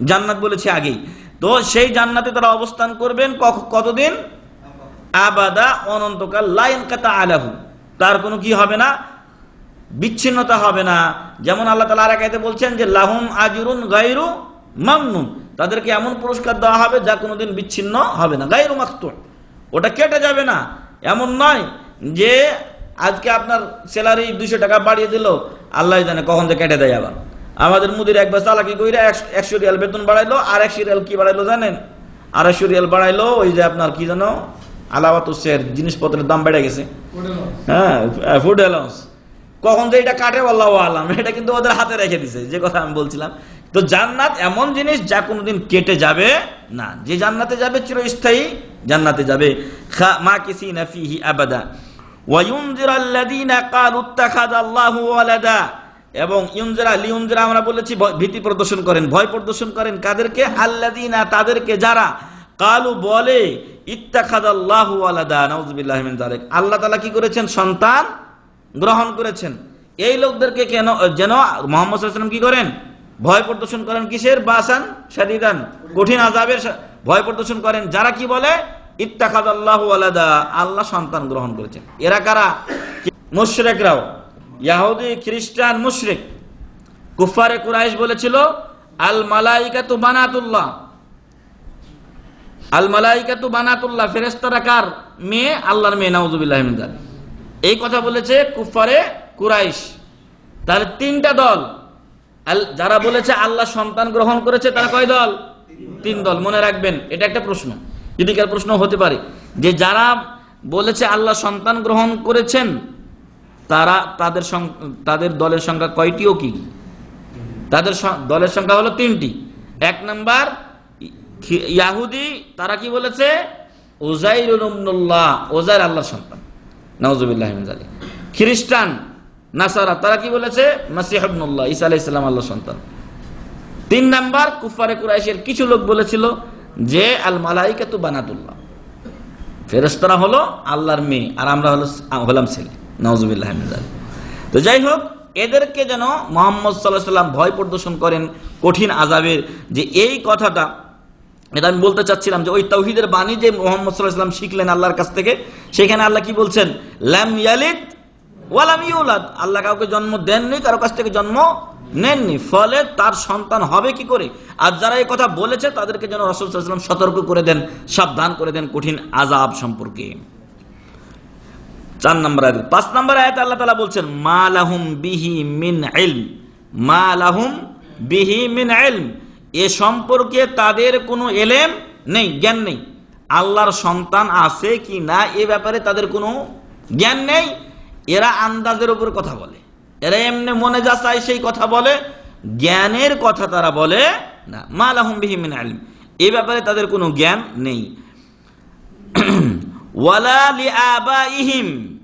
জান্নাত বলেছে আগেই। তো সেই জান্নাতে তারা অবস্থান করবেন কতদিন? আবাদা অনন্তকাল লাইন কাতা আলাহু। তার কোনো কি হবে না? বিচ্ছিন্নতা হবে না। যেমন আল্লাহ তালা আর একাইতে বলছেন যে লাহুম আজরুন গাইরু মামনুন। তাদেরকে এমন পুরস্কার দেওয়া হবে যা কোনোদিন বিচ্ছিন্ন হবে না। গাইরু মাকতু ওটা কেটে যাবে না। এমন নয় যে আজকে আপনার স্যালারি দুশো টাকা বাড়িয়ে দিল আল্লাহ জানে কখন যে কেটে দেয় আবার। আমাদের মুদির একবার চালাকি কইরা একশো- একশো রিয়াল বেতন বাড়াইলো আর একশো রিয়াল কি বাড়াইলো জানেন? আড়াইশো রিয়াল বাড়াইলো ওই যে আপনার কি জানো আলাওয়াত জিনিসপত্রের দাম বেড়ে গেছে। হ্যাঁ ফুড অ্যালাউন্স কখন যে এটা কাটে আল্লাহ আলাম। এটা কিন্তু ওদের হাতে রেখে দিছে, যে কথা আমি বলছিলাম। তো জান্নাত এমন জিনিস যা কোনোদিন কেটে যাবে না। যে জান্নাতে যাবে চিরস্থায়ী জান্নাতে যাবে। মা কিসি নাফিহি আবাদা। এবং আমরা বলেছি ভীতি প্রদর্শন করেন, ভয় প্রদর্শন করেন কাদেরকে? তাদেরকে যারা কালু বলে মিন আল্লাহ তাআলা কি করেছেন? সন্তান গ্রহণ করেছেন। এই লোকদেরকে কেন, যেন মোহাম্মদ কি করেন? ভয় প্রদর্শন করেন কিসের? বাসান শাদিদান কঠিন আজাবের ভয় প্রদর্শন করেন। যারা কি বলে? ইত্তাখাদাল্লাহু আলাদা আল্লাহ সন্তান গ্রহণ করেছেন। এরা কারা? মুশরিকরাও। ইয়াহুদি, খ্রিস্টান, মুশরিক। কুফারে কুরাইশ বলেছিল, আল মালাইকাতু বানাতুল্লাহ। আল মালাইকাতু বানাতুল্লাহ, ফেরেশতারা কার? মেয়ে, আল্লাহর মেয়ে, নাউজুবিল্লাহ। এই কথা বলেছে কুফারে কুরাইশ। তাহলে তিনটা দল। যারা বলেছে আল্লাহ সন্তান গ্রহণ করেছে, তারা কয় দল? তিন দল। মনে রাখবেন, এটা একটা প্রশ্ন। ক্রিটিক্যাল প্রশ্ন হতে পারে, যে যারা বলেছে আল্লাহ সন্তান গ্রহণ করেছেন, তারা, তাদের তাদের দলের সংখ্যা কয়টি ও কি? তাদের দলের সংখ্যা হলো তিনটি। এক নাম্বার ইয়াহুদি, তারা কি বলেছে? ওজাইরুল্লাহ ওজাইর আল্লাহর সন্তান। নওজুবিল্লাহ যালিক। খ্রিস্টান, নাসারা, তারা কি বলেছে? মাসিহাবনুল্লাহ ঈসা আলাইহিস সালাম আল্লাহ সন্তান। তিন নাম্বার কুফারে কুরাইশের কিছু লোক বলেছিল যে, আল মালাইকাতু বানাতুল্লাহ। ফেরেশতারা হলো আল্লাহর মেয়ে, আর আমরা হলো হলাম ছেলে। নওজুবিল্লাহ মিন তো যাই হোক এদেরকে যেন মোহাম্মদ সাল্লাহ সাল্লাম ভয় প্রদর্শন করেন কঠিন আজাবের যে এই কথাটা এটা আমি বলতে চাচ্ছিলাম যে ওই তৌহিদের বাণী যে মোহাম্মদ সাল্লাহ সাল্লাম শিখলেন আল্লাহর কাছ থেকে, সেখানে আল্লাহ কি বলছেন? ল্যাম ইয়ালিদ ওয়ালাম ইউলাদ। আল্লাহ কাউকে জন্ম দেননি, কারও কাছ থেকে জন্ম নেননি। ফলে তার সন্তান হবে কি করে? আর যারা এই কথা বলেছে, তাদেরকে যেন রসুল সাল্লাল্লাহু সতর্ক করে দেন, সাবধান করে দেন কঠিন আজাব সম্পর্কে। চার নম্বর আয়াত। পাঁচ নম্বর আয়াত আল্লাহ তালা বলছেন, মা লাহুম বিহি মিন ইলম। মা লাহুম বিহি মিন ইলম। এ সম্পর্কে তাদের কোনো এলেম নেই, জ্ঞান নেই। আল্লাহর সন্তান আছে কি না, এ ব্যাপারে তাদের কোনো জ্ঞান নেই। এরা আন্দাজের উপর কথা বলে। এরা এমনি মনে যা চায় সেই কথা বলে, জ্ঞানের কথা তারা বলে না। মা লাহুম বিহি মিন এ ব্যাপারে তাদের কোনো জ্ঞান নেই। [clears throat] ওয়ালা লিআবাইহিম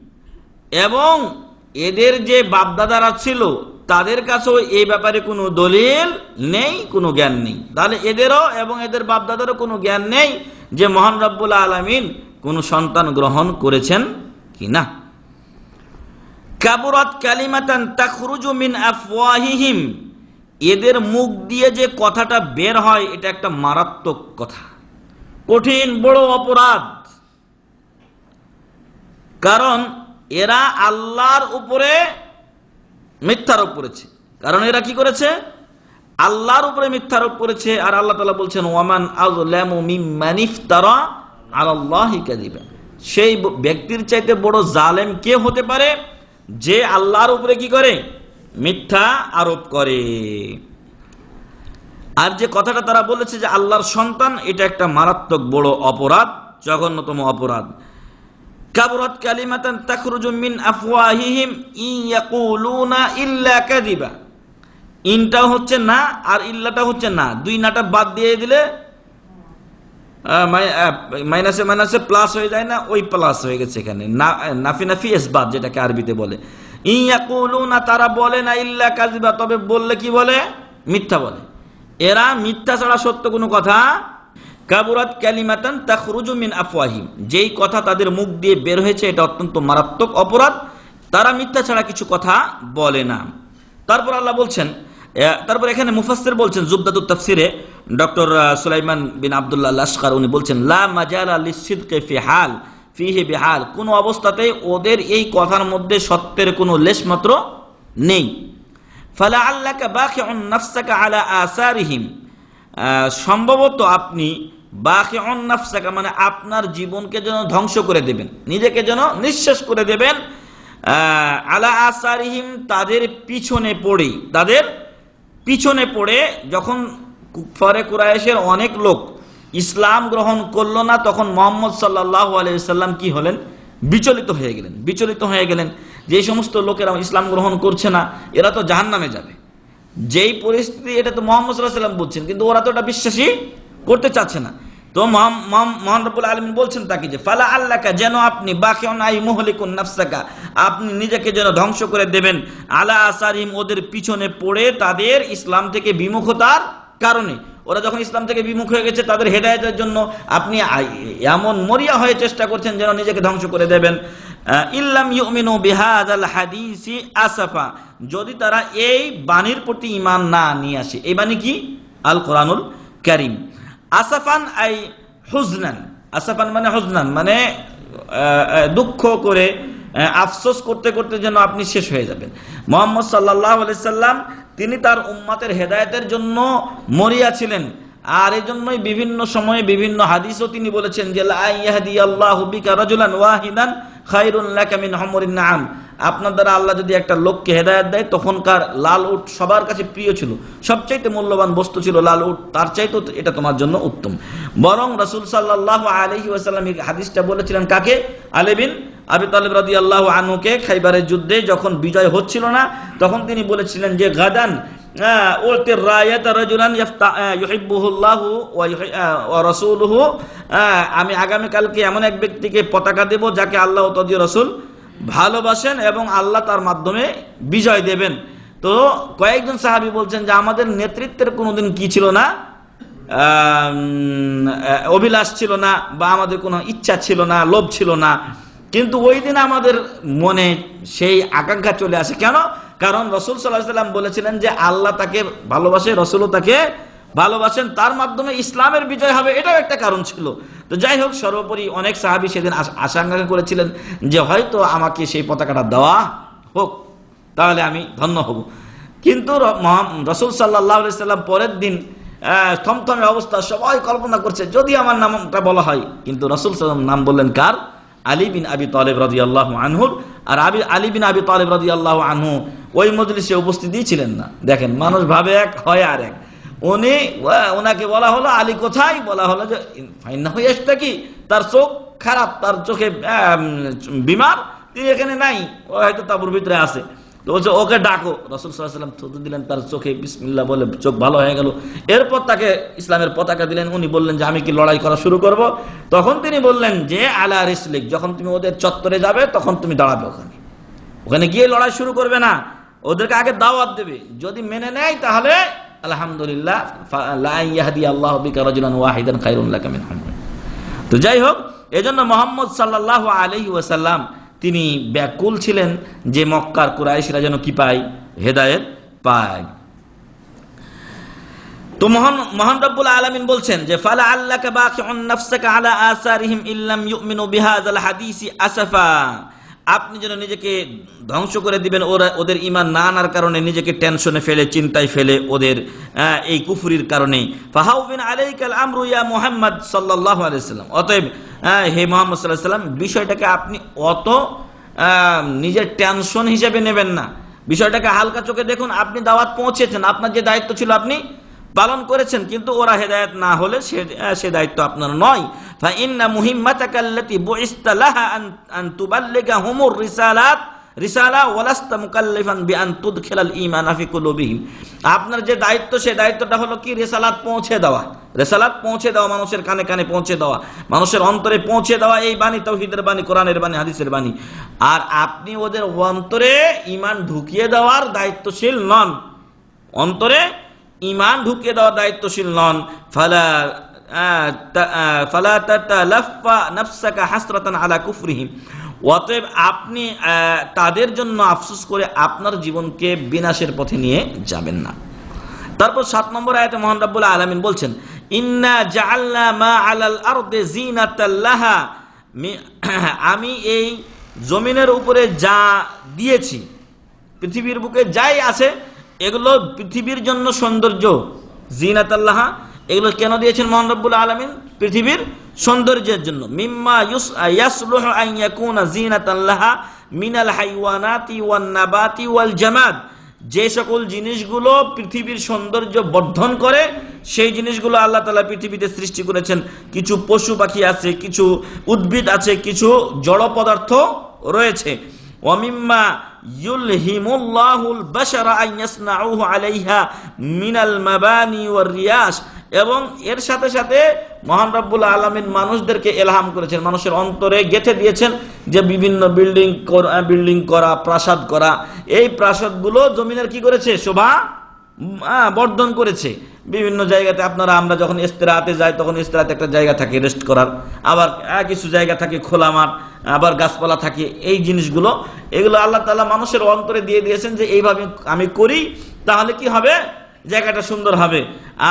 এবং এদের যে বাপদাদারা ছিল তাদের কাছেও এই ব্যাপারে কোনো দলিল নেই, কোনো জ্ঞান নেই। তাহলে এদেরও এবং এদের বাপদাদারও কোনো জ্ঞান নেই যে মহান রব্বুল আলমিন কোনো সন্তান গ্রহণ করেছেন কি না কাবুরাত কালিমাতান তাখরুজু মিন আফওয়াহিহিম। এদের মুখ দিয়ে যে কথাটা বের হয়, এটা একটা মারাত্মক কথা। কঠিন, বড় অপরাধ। কারণ এরা আল্লাহর উপরে মিথ্যারোপ করেছে। কারণ এরা কি করেছে? আল্লাহর উপরে মিথ্যারোপ করেছে। আর আল্লাহ তালা বলছেন, ওয়ামান আল্লাহ আল্লাহি কাদিবা সেই ব্যক্তির চাইতে বড় জালেম কে হতে পারে? যে আল্লাহর উপরে কি করে? মিথ্যা আরোপ করে। আর যে কথাটা তারা বলেছে যে আল্লাহর সন্তান, এটা একটা মারাত্মক বড় অপরাধ, জঘন্যতম অপরাধ। কাবরাত কালিমাতান তাখরুজু মিন আফওয়াহিহিম ইয়াকুলুনা ইল্লা কাযিবা। ইনটা হচ্ছে না আর ইল্লাটা হচ্ছে না। দুই নাটা বাদ দিয়ে দিলে মাইনাসে মাইনাসে প্লাস হয়ে যায় না, ওই প্লাস হয়ে গেছে এখানে। না- নাফি নাফি এসবাদ যেটাকে আরবিতে বলে। ইয়াকুলুনা, তারা বলে না ইল্লা কাযিবা, তবে বললে কি বলে? মিথ্যা বলে। এরা মিথ্যা ছাড়া সত্য কোনো কথা কাবুরাত কালিমাতান তাখরুজু মিন আফওয়াহিম। যেই কথা তাদের মুখ দিয়ে বের হয়েছে, এটা অত্যন্ত মারাত্মক অপরাধ। তারা মিথ্যা ছাড়া কিছু কথা বলে না। তারপর আল্লাহ বলছেন তারপর এখানে মুফাসসির বলছেন, জুবদাতুত তাফসিরে ডক্টর সুলাইমান বিন আব্দুল্লাহ লাশকার, উনি বলছেন, লা মাজালা লিসিদকি ফি হাল, ফিহি বিহাল। কোন অবস্থাতেই ওদের এই কথার মধ্যে সত্যের কোনো লেশ মাত্র নেই। ফালা আল্লাকা বাখিউন নাফসাকা আলা আসারিহিম। সম্ভবত আপনি মানে আপনার জীবনকে যেন ধ্বংস করে দেবেন, নিজেকে যেন নিঃশ্বাস করে দেবেন আলা আসারিহিম, তাদের পিছনে পড়েই, তাদের পিছনে পড়ে যখন ফরে কুরায়েশের অনেক লোক ইসলাম গ্রহণ করল না, তখন মোহাম্মদ সাল্লাহ আলাইসাল্লাম কি হলেন? বিচলিত হয়ে গেলেন, বিচলিত হয়ে গেলেন। যে সমস্ত লোকেরা ইসলাম গ্রহণ করছে না, এরা তো জাহান নামে যাবে। যেই পরিস্থিতি, এটা তো মোহাম্মদ সাল্লাহ সাল্লাম বলছেন কিন্তু ওরা তো ওটা বিশ্বাসী করতে চাচ্ছে না। তো মহান রব্বুল আলমিন বলছেন তাকে যে, ফালা আল্লাহকা যেন আপনি বাকিউন আই মুহলিকুন নাফসাকা, আপনি নিজেকে যেন ধ্বংস করে দেবেন। আলা আসারিম ওদের পিছনে পড়ে তাদের ইসলাম থেকে বিমুখতার কারণে। ওরা যখন ইসলাম থেকে বিমুখ হয়ে গেছে তাদের হেদায়তের জন্য, আপনি এমন মরিয়া হয়ে চেষ্টা করছেন যেন নিজেকে ধ্বংস করে দেবেন। ইল্লাম ইউমিনু বিহাদাল হাদিসি আসাফা, যদি তারা এই বাণীর প্রতি ইমান না নিয়ে আসে, এই বাণী কি? আল কোরআনুল কারিম। আসাফান আই হুজনান। আসাফান মানে হুজনান মানে দুঃখ করে আফসোস করতে করতে যেন আপনি শেষ হয়ে যাবেন। মোহাম্মদ সাল্লাহ সাল্লাম, তিনি তার উম্মাতের হেদায়তের জন্য মরিয়া ছিলেন। আর এই জন্যই বিভিন্ন সময়ে বিভিন্ন হাদিসও তিনি বলেছেন যে আল্লাহু ওয়াহিদান খায়রুন লাকা মিন হুমুরিন নাআম। আপনার দ্বারা আল্লাহ যদি একটা লোককে হেদায়েত দেয়, তখনকার লাল উট সবার কাছে প্রিয় ছিল। সবচাইতে মূল্যবান বস্তু ছিল লাল উট, তার চাইতেও এটা তোমার জন্য উত্তম। বরং রাসূল সাল্লাল্লাহু আলাইহি ওয়াসাল্লাম হাদিসটা বলেছিলেন কাকে? আলী বিন আবি তালিব রাদিয়াল্লাহু আনহুকে। খাইবারের যুদ্ধে যখন বিজয় হচ্ছিল না, তখন তিনি বলেছিলেন যে, গাদান আমি আগামীকালকে এমন এক ব্যক্তিকে পতাকা দেব যাকে আল্লাহ ও রসুল ভালোবাসেন এবং আল্লাহ তার মাধ্যমে বিজয় দেবেন। তো কয়েকজন সাহাবী বলছেন যে আমাদের নেতৃত্বের কোনোদিন কি ছিল না? অভিলাষ ছিল না বা আমাদের কোনো ইচ্ছা ছিল না, লোভ ছিল না। কিন্তু ওই দিন আমাদের মনে সেই আকাঙ্ক্ষা চলে আসে। কেন? কারণ রসুল সাল্লাহ সাল্লাম বলেছিলেন যে আল্লাহ তাকে ভালোবাসে, রসুলও তাকে ভালোবাসেন, তার মাধ্যমে ইসলামের বিজয় হবে, এটাও একটা কারণ ছিল। তো যাই হোক, সর্বোপরি অনেক সাহাবি সেদিন আশ- আশঙ্কা করেছিলেন যে হয়তো আমাকে সেই পতাকাটা দেওয়া হোক, তাহলে আমি ধন্য হব। কিন্তু রসুল সাল্লাহ সাল্লাম পরের দিন থমথমে অবস্থা, সবাই কল্পনা করছে, যদি আমার নামটা বলা হয়, কিন্তু রসুল সাল্লাম নাম বললেন কার? আলী বিন আবি তালেব রাজি আল্লাহ আনহুর। আর আবি আলী বিন আবি তালেব রাজি আল্লাহ আনহু ওই মজলিসে উপস্থিতই ছিলেন না। দেখেন, মানুষ ভাবে এক, হয় আর এক। উনি ওনাকে বলা হলো, আলী কোথায়? বলা হলো যে, ফাইন্না হয়ে আসতে কি তার চোখ খারাপ, তার চোখে বিমার, তিনি এখানে নাই, ও হয়তো তাবুর ভিতরে আছে। বলছে, ওকে ডাকো। রসুল সাল্লাম থুতু দিলেন, তার চোখে বিসমিল্লা বলে চোখ ভালো হয়ে গেল। এরপর তাকে ইসলামের পতাকা দিলেন, উনি বললেন যে, আমি কি লড়াই করা শুরু করব? তখন তিনি বললেন যে, আলা রিসলিক, যখন তুমি ওদের চত্বরে যাবে, তখন তুমি দাঁড়াবে ওখানে। ওখানে গিয়ে লড়াই শুরু করবে না। ওদেরকে আগে দাওয়াত দেবে। যদি মেনে নেয়, তাহলে আলহামদুলিল্লাহ আল্লাহ বিকা তো যাই হোক, এজন্য মোহাম্মদ সাল্লাহ আলহি ওয়াসাল্লাম তিনি ব্যাকুল ছিলেন যে মক্কার কুরাইশরা যেন কি পায়? হেদায়েত পায়। তো মহান মহান রব্বুল আলামিন বলছেন যে, ফালা আল্লাকা বাকিউন নাফসাকা আলা আসারিহিম ইল্লাম ইউমিনু বিহাযাল হাদিসি আসাফা। আপনি যেন নিজেকে ধ্বংস করে দিবেন, ওরা ওদের ইমান না আনার কারণে নিজেকে টেনশনে ফেলে, চিন্তায় ফেলে ওদের এই কুফুরির কারণে ফাহাউবিন আলাইকাল আমরু ইয়া মুহাম্মদ সাল্লাল্লাহু আলাইহি সাল্লাম অতএব হে মোহাম্মদ আলাইহি সাল্লাম বিষয়টাকে আপনি অত নিজের টেনশন হিসেবে নেবেন না। বিষয়টাকে হালকা চোখে দেখুন, আপনি দাওয়াত পৌঁছেছেন, আপনার যে দায়িত্ব ছিল আপনি পালন করেছেন, কিন্তু ওরা হেদায়েত না হলে সে দায়িত্ব আপনার নয়। ফাইন্না রিসালাত, রিসালা ওয়ালাস্তা কুলুবিহিম। আপনার যে দায়িত্ব, সে দায়িত্বটা হলো কি? রিসালাত পৌঁছে দেওয়া। রেসালাত পৌঁছে দেওয়া মানুষের কানে কানে পৌঁছে দেওয়া। মানুষের অন্তরে পৌঁছে দেওয়া এই বাণী, তৌহিদের বাণী, কোরআনের বাণী, হাদিসের বাণী। আর আপনি ওদের অন্তরে ইমান ঢুকিয়ে দেওয়ার দায়িত্বশীল নন। অন্তরে ইমান ঢুকিয়ে দেওয়ার দায়িত্বশীল নন। ফালা ফালা তাতালাফা নাফসাকা হাসরাতান আলা কুফরিহিম। অতএব আপনি তাদের জন্য আফসোস করে আপনার জীবনকে বিনাশের পথে নিয়ে যাবেন না। তারপর সাত নম্বর আয়াতে মোহান রাব্বুল আলামিন বলছেন, ইন্না জাআলনা মা আলাল আরদে জিনাতাল্লাহা [clears throat] আমি এই জমিনের উপরে যা দিয়েছি, পৃথিবীর বুকে যাই আছে এগুলো পৃথিবীর জন্য সৌন্দর্য। জিনাত আল্লাহ এগুলো কেন দিয়েছেন মোহান রব্বুল আলমিন? পৃথিবীর সৌন্দর্যের জন্য। মিম্মা ইউস ইয়াসলুহ আন ইয়াকুনা জিনাত আল্লাহ মিনাল হাইওয়ানাতি ওয়ান নাবাতি ওয়াল জামাদ যে সকল জিনিসগুলো পৃথিবীর সৌন্দর্য বর্ধন করে, সেই জিনিসগুলো আল্লাহ তালা পৃথিবীতে সৃষ্টি করেছেন। কিছু পশু পাখি আছে, কিছু উদ্ভিদ আছে, কিছু জড় পদার্থ রয়েছে। ওয়ামিম্মা এবং এর সাথে সাথে মহান রব্বুল আলামিন মানুষদেরকে এলহাম করেছেন, মানুষের অন্তরে গেঁথে দিয়েছেন যে বিভিন্ন বিল্ডিং বিল্ডিং করা, প্রাসাদ করা। এই প্রাসাদগুলো জমিনের কি করেছে? শোভা বর্ধন করেছে। বিভিন্ন জায়গাতে আপনারা আমরা যখন ইস্তেরাতে যাই তখন ইস্তেরাতে একটা জায়গা থাকে রেস্ট করার। আবার কিছু জায়গা থাকে খোলা মাঠ আবার গাছপালা থাকে। এই জিনিসগুলো এগুলো আল্লাহ তালা মানুষের অন্তরে দিয়ে দিয়েছেন যে এইভাবে আমি করি তাহলে কি হবে? জায়গাটা সুন্দর হবে।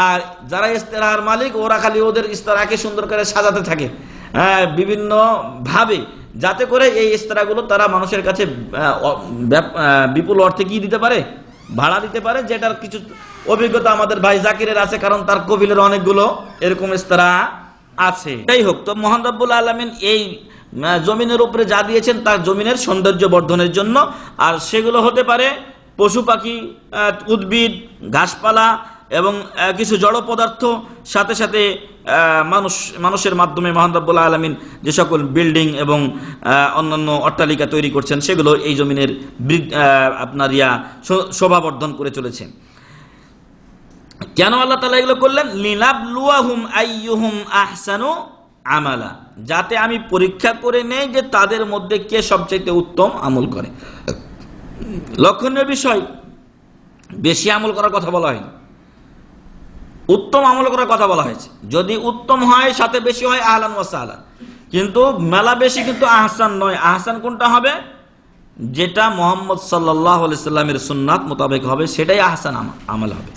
আর যারা ইস্তেরার মালিক ওরা খালি ওদের ইস্তেরাকে সুন্দর করে সাজাতে থাকে। হ্যাঁ, বিভিন্ন ভাবে যাতে করে এই ইস্তেরাগুলো তারা মানুষের কাছে বিপুল অর্থে কি দিতে পারে? ভাড়া দিতে পারে, যেটার কিছু অভিজ্ঞতা আমাদের ভাই জাকিরের আছে, কারণ তার কবিলের অনেকগুলো এরকম ইস্তারা আছে। যাই হোক, তো মোহান রব্বুল আলমিন এই জমিনের উপরে যা দিয়েছেন, তার জমিনের সৌন্দর্য বর্ধনের জন্য। আর সেগুলো হতে পারে পশু পাখি উদ্ভিদ ঘাসপালা এবং কিছু জড় পদার্থ, সাথে সাথে মানুষ, মানুষের মাধ্যমে মহান রব্বুল আলমিন যে সকল বিল্ডিং এবং অন্যান্য অট্টালিকা তৈরি করছেন, সেগুলো এই জমিনের আপনার ইয়া শোভাবর্ধন করে চলেছে। কেন আল্লাহ তালা এগুলো করলেন? লিনাবলুয়াহুম আইয়ুহুম আহসানু আমালা। যাতে আমি পরীক্ষা করে নেই যে তাদের মধ্যে কে সবচেয়ে উত্তম আমল করে। লক্ষণীয় বিষয়, বেশি আমল করার কথা বলা হয়নি। উত্তম আমল করার কথা বলা হয়েছে। যদি উত্তম হয়, সাথে বেশি হয়, আহলান ওয়াসাহলান কিন্তু মেলা বেশি কিন্তু আহসান নয়। আহসান কোনটা হবে? যেটা মোহাম্মদ সাল্লামের সুন্নাত মোতাবেক হবে, সেটাই আহসান আমল হবে।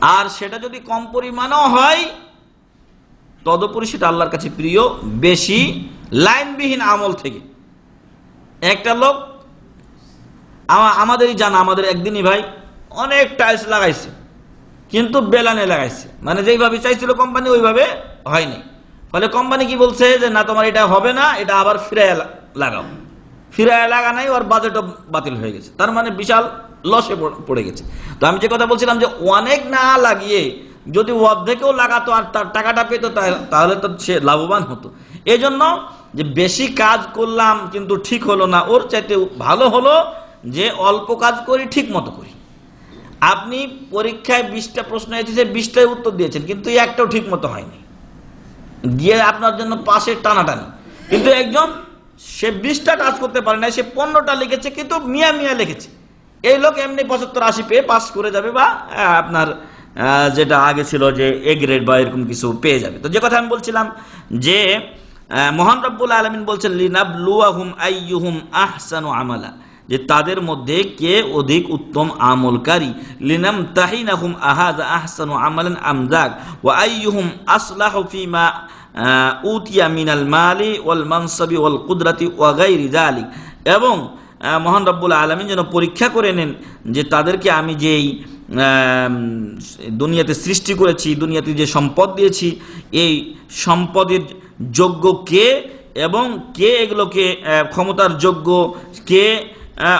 আর সেটা যদি কম পরিমাণও হয়, তদুপরি সেটা আল্লাহর কাছে প্রিয়, বেশি লাইনবিহীন আমল থেকে। একটা লোক আমাদেরই জানা, আমাদের একদিনই ভাই অনেক টাইলস লাগাইছে। কিন্তু বেলানে লাগাইছে। মানে যেইভাবে চাইছিল কোম্পানি ওইভাবে হয়নি। ফলে কোম্পানি কি বলছে যে, না, তোমার এটা হবে না, এটা আবার ফিরে লাগাও। ফিরে লাগা নাই, ওর বাজেটও বাতিল হয়ে গেছে। তার মানে বিশাল লসে পড়ে গেছে। তো আমি যে কথা বলছিলাম যে, অনেক না লাগিয়ে যদি অর্ধেকেও লাগাতো আর তার টাকাটা পেতো তাহলে তো সে লাভবান হতো। এই জন্য যে বেশি কাজ করলাম কিন্তু ঠিক হলো না, ওর চাইতে ভালো হলো যে, অল্প কাজ করি, ঠিক মতো করি। আপনি পরীক্ষায় বিশটা প্রশ্ন এসেছে, বিশটাই উত্তর দিয়েছেন, কিন্তু একটাও ঠিক মতো হয়নি। গিয়ে আপনার জন্য পাশে টানাটানি। কিন্তু একজন, সে বিশটা টাচ করতে পারে না সে পনেরোটা লিখেছে, কিন্তু মিয়া মিয়া লিখেছে। এই লোক এমনি পঁচাত্তর আশি পেয়ে পাস করে যাবে বা আপনার যেটা আগে ছিল যে এ গ্রেড বা এরকম কিছু পেয়ে যাবে। তো যে কথা আমি বলছিলাম যে মহান রব্বুল আলমিন বলছেন লিনাব লুয়াহুম আইয়ুহুম আহসানু আমালা। যে তাদের মধ্যে কে অধিক উত্তম আমলকারী? লিনাম আমালান ওয়া উতিয়া মিনাল মালি ওয়াল এবং মহান রব্বুল আলমিন যেন পরীক্ষা করে নেন যে তাদেরকে আমি যেই দুনিয়াতে সৃষ্টি করেছি, দুনিয়াতে যে সম্পদ দিয়েছি, এই সম্পদের যোগ্য কে এবং কে এগুলোকে ক্ষমতার যোগ্য কে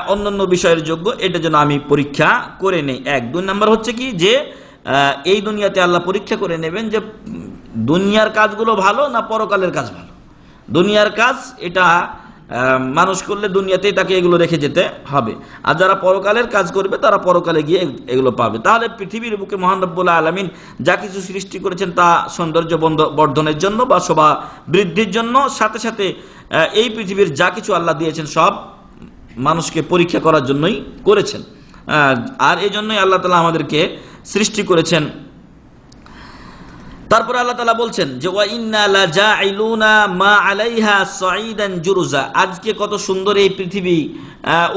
অন্যান্য বিষয়ের যোগ্য, এটা যেন আমি পরীক্ষা করে নেই। এক। দুই নাম্বার হচ্ছে কি যে এই দুনিয়াতে আল্লাহ পরীক্ষা করে নেবেন যে, দুনিয়ার কাজগুলো ভালো না পরকালের কাজ ভালো? দুনিয়ার কাজ, এটা মানুষ করলে দুনিয়াতেই তাকে এগুলো রেখে যেতে হবে। আর যারা পরকালের কাজ করবে, তারা পরকালে গিয়ে এগুলো পাবে। তাহলে পৃথিবীর বুকে মহান রব্বুল্লাহ আলমিন যা কিছু সৃষ্টি করেছেন তা সৌন্দর্য বন্ধ- বর্ধনের জন্য বা শোভা বৃদ্ধির জন্য, সাথে সাথে এই পৃথিবীর যা কিছু আল্লাহ দিয়েছেন সব মানুষকে পরীক্ষা করার জন্যই করেছেন। আর এই জন্যই আল্লাহ তালা আমাদেরকে সৃষ্টি করেছেন তারপরে আল্লাহ তালা বলছেন যে মা আলাইহা জুরুজা। আজকে কত সুন্দর এই পৃথিবী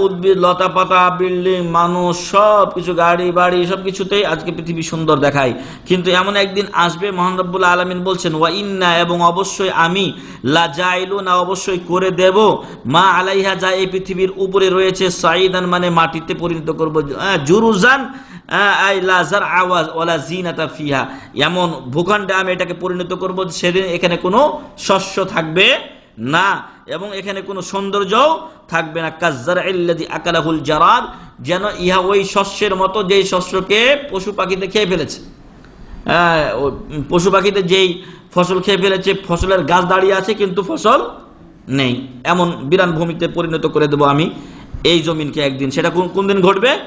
উদ্ভিদ লতা পাতা বিল্ডিং, মানুষ সব কিছু গাড়ি, বাড়ি সব কিছুতেই আজকে পৃথিবী সুন্দর দেখায়। কিন্তু এমন একদিন আসবে, মহান রব্বুল্লাহ আলমিন বলছেন, ওয়া ইন্না এবং অবশ্যই আমি লা জাইলুনা অবশ্যই করে দেব। মা আলাইহা যা এই পৃথিবীর উপরে রয়েছে, সাঈদান মানে মাটিতে পরিণত করব। জুরুজান আওয়াজ ওলা এমন ভূখণ্ডে আমি এটাকে পরিণত করব সেদিন এখানে কোনো শস্য থাকবে না এবং এখানে কোনো সৌন্দর্যও থাকবে না। কাজ্জার ইল্লাদি আকালাহুল জারাদ যেন ইহা ওই শস্যের মতো যেই শস্যকে পশু পাখিতে খেয়ে ফেলেছে। হ্যাঁ, পশু পাখিতে যেই ফসল খেয়ে ফেলেছে ফসলের গাছ দাঁড়িয়ে আছে কিন্তু ফসল নেই। এমন বিরান ভূমিতে পরিণত করে দেব আমি এই জমিনকে একদিন। সেটা কোন দিন ঘটবে?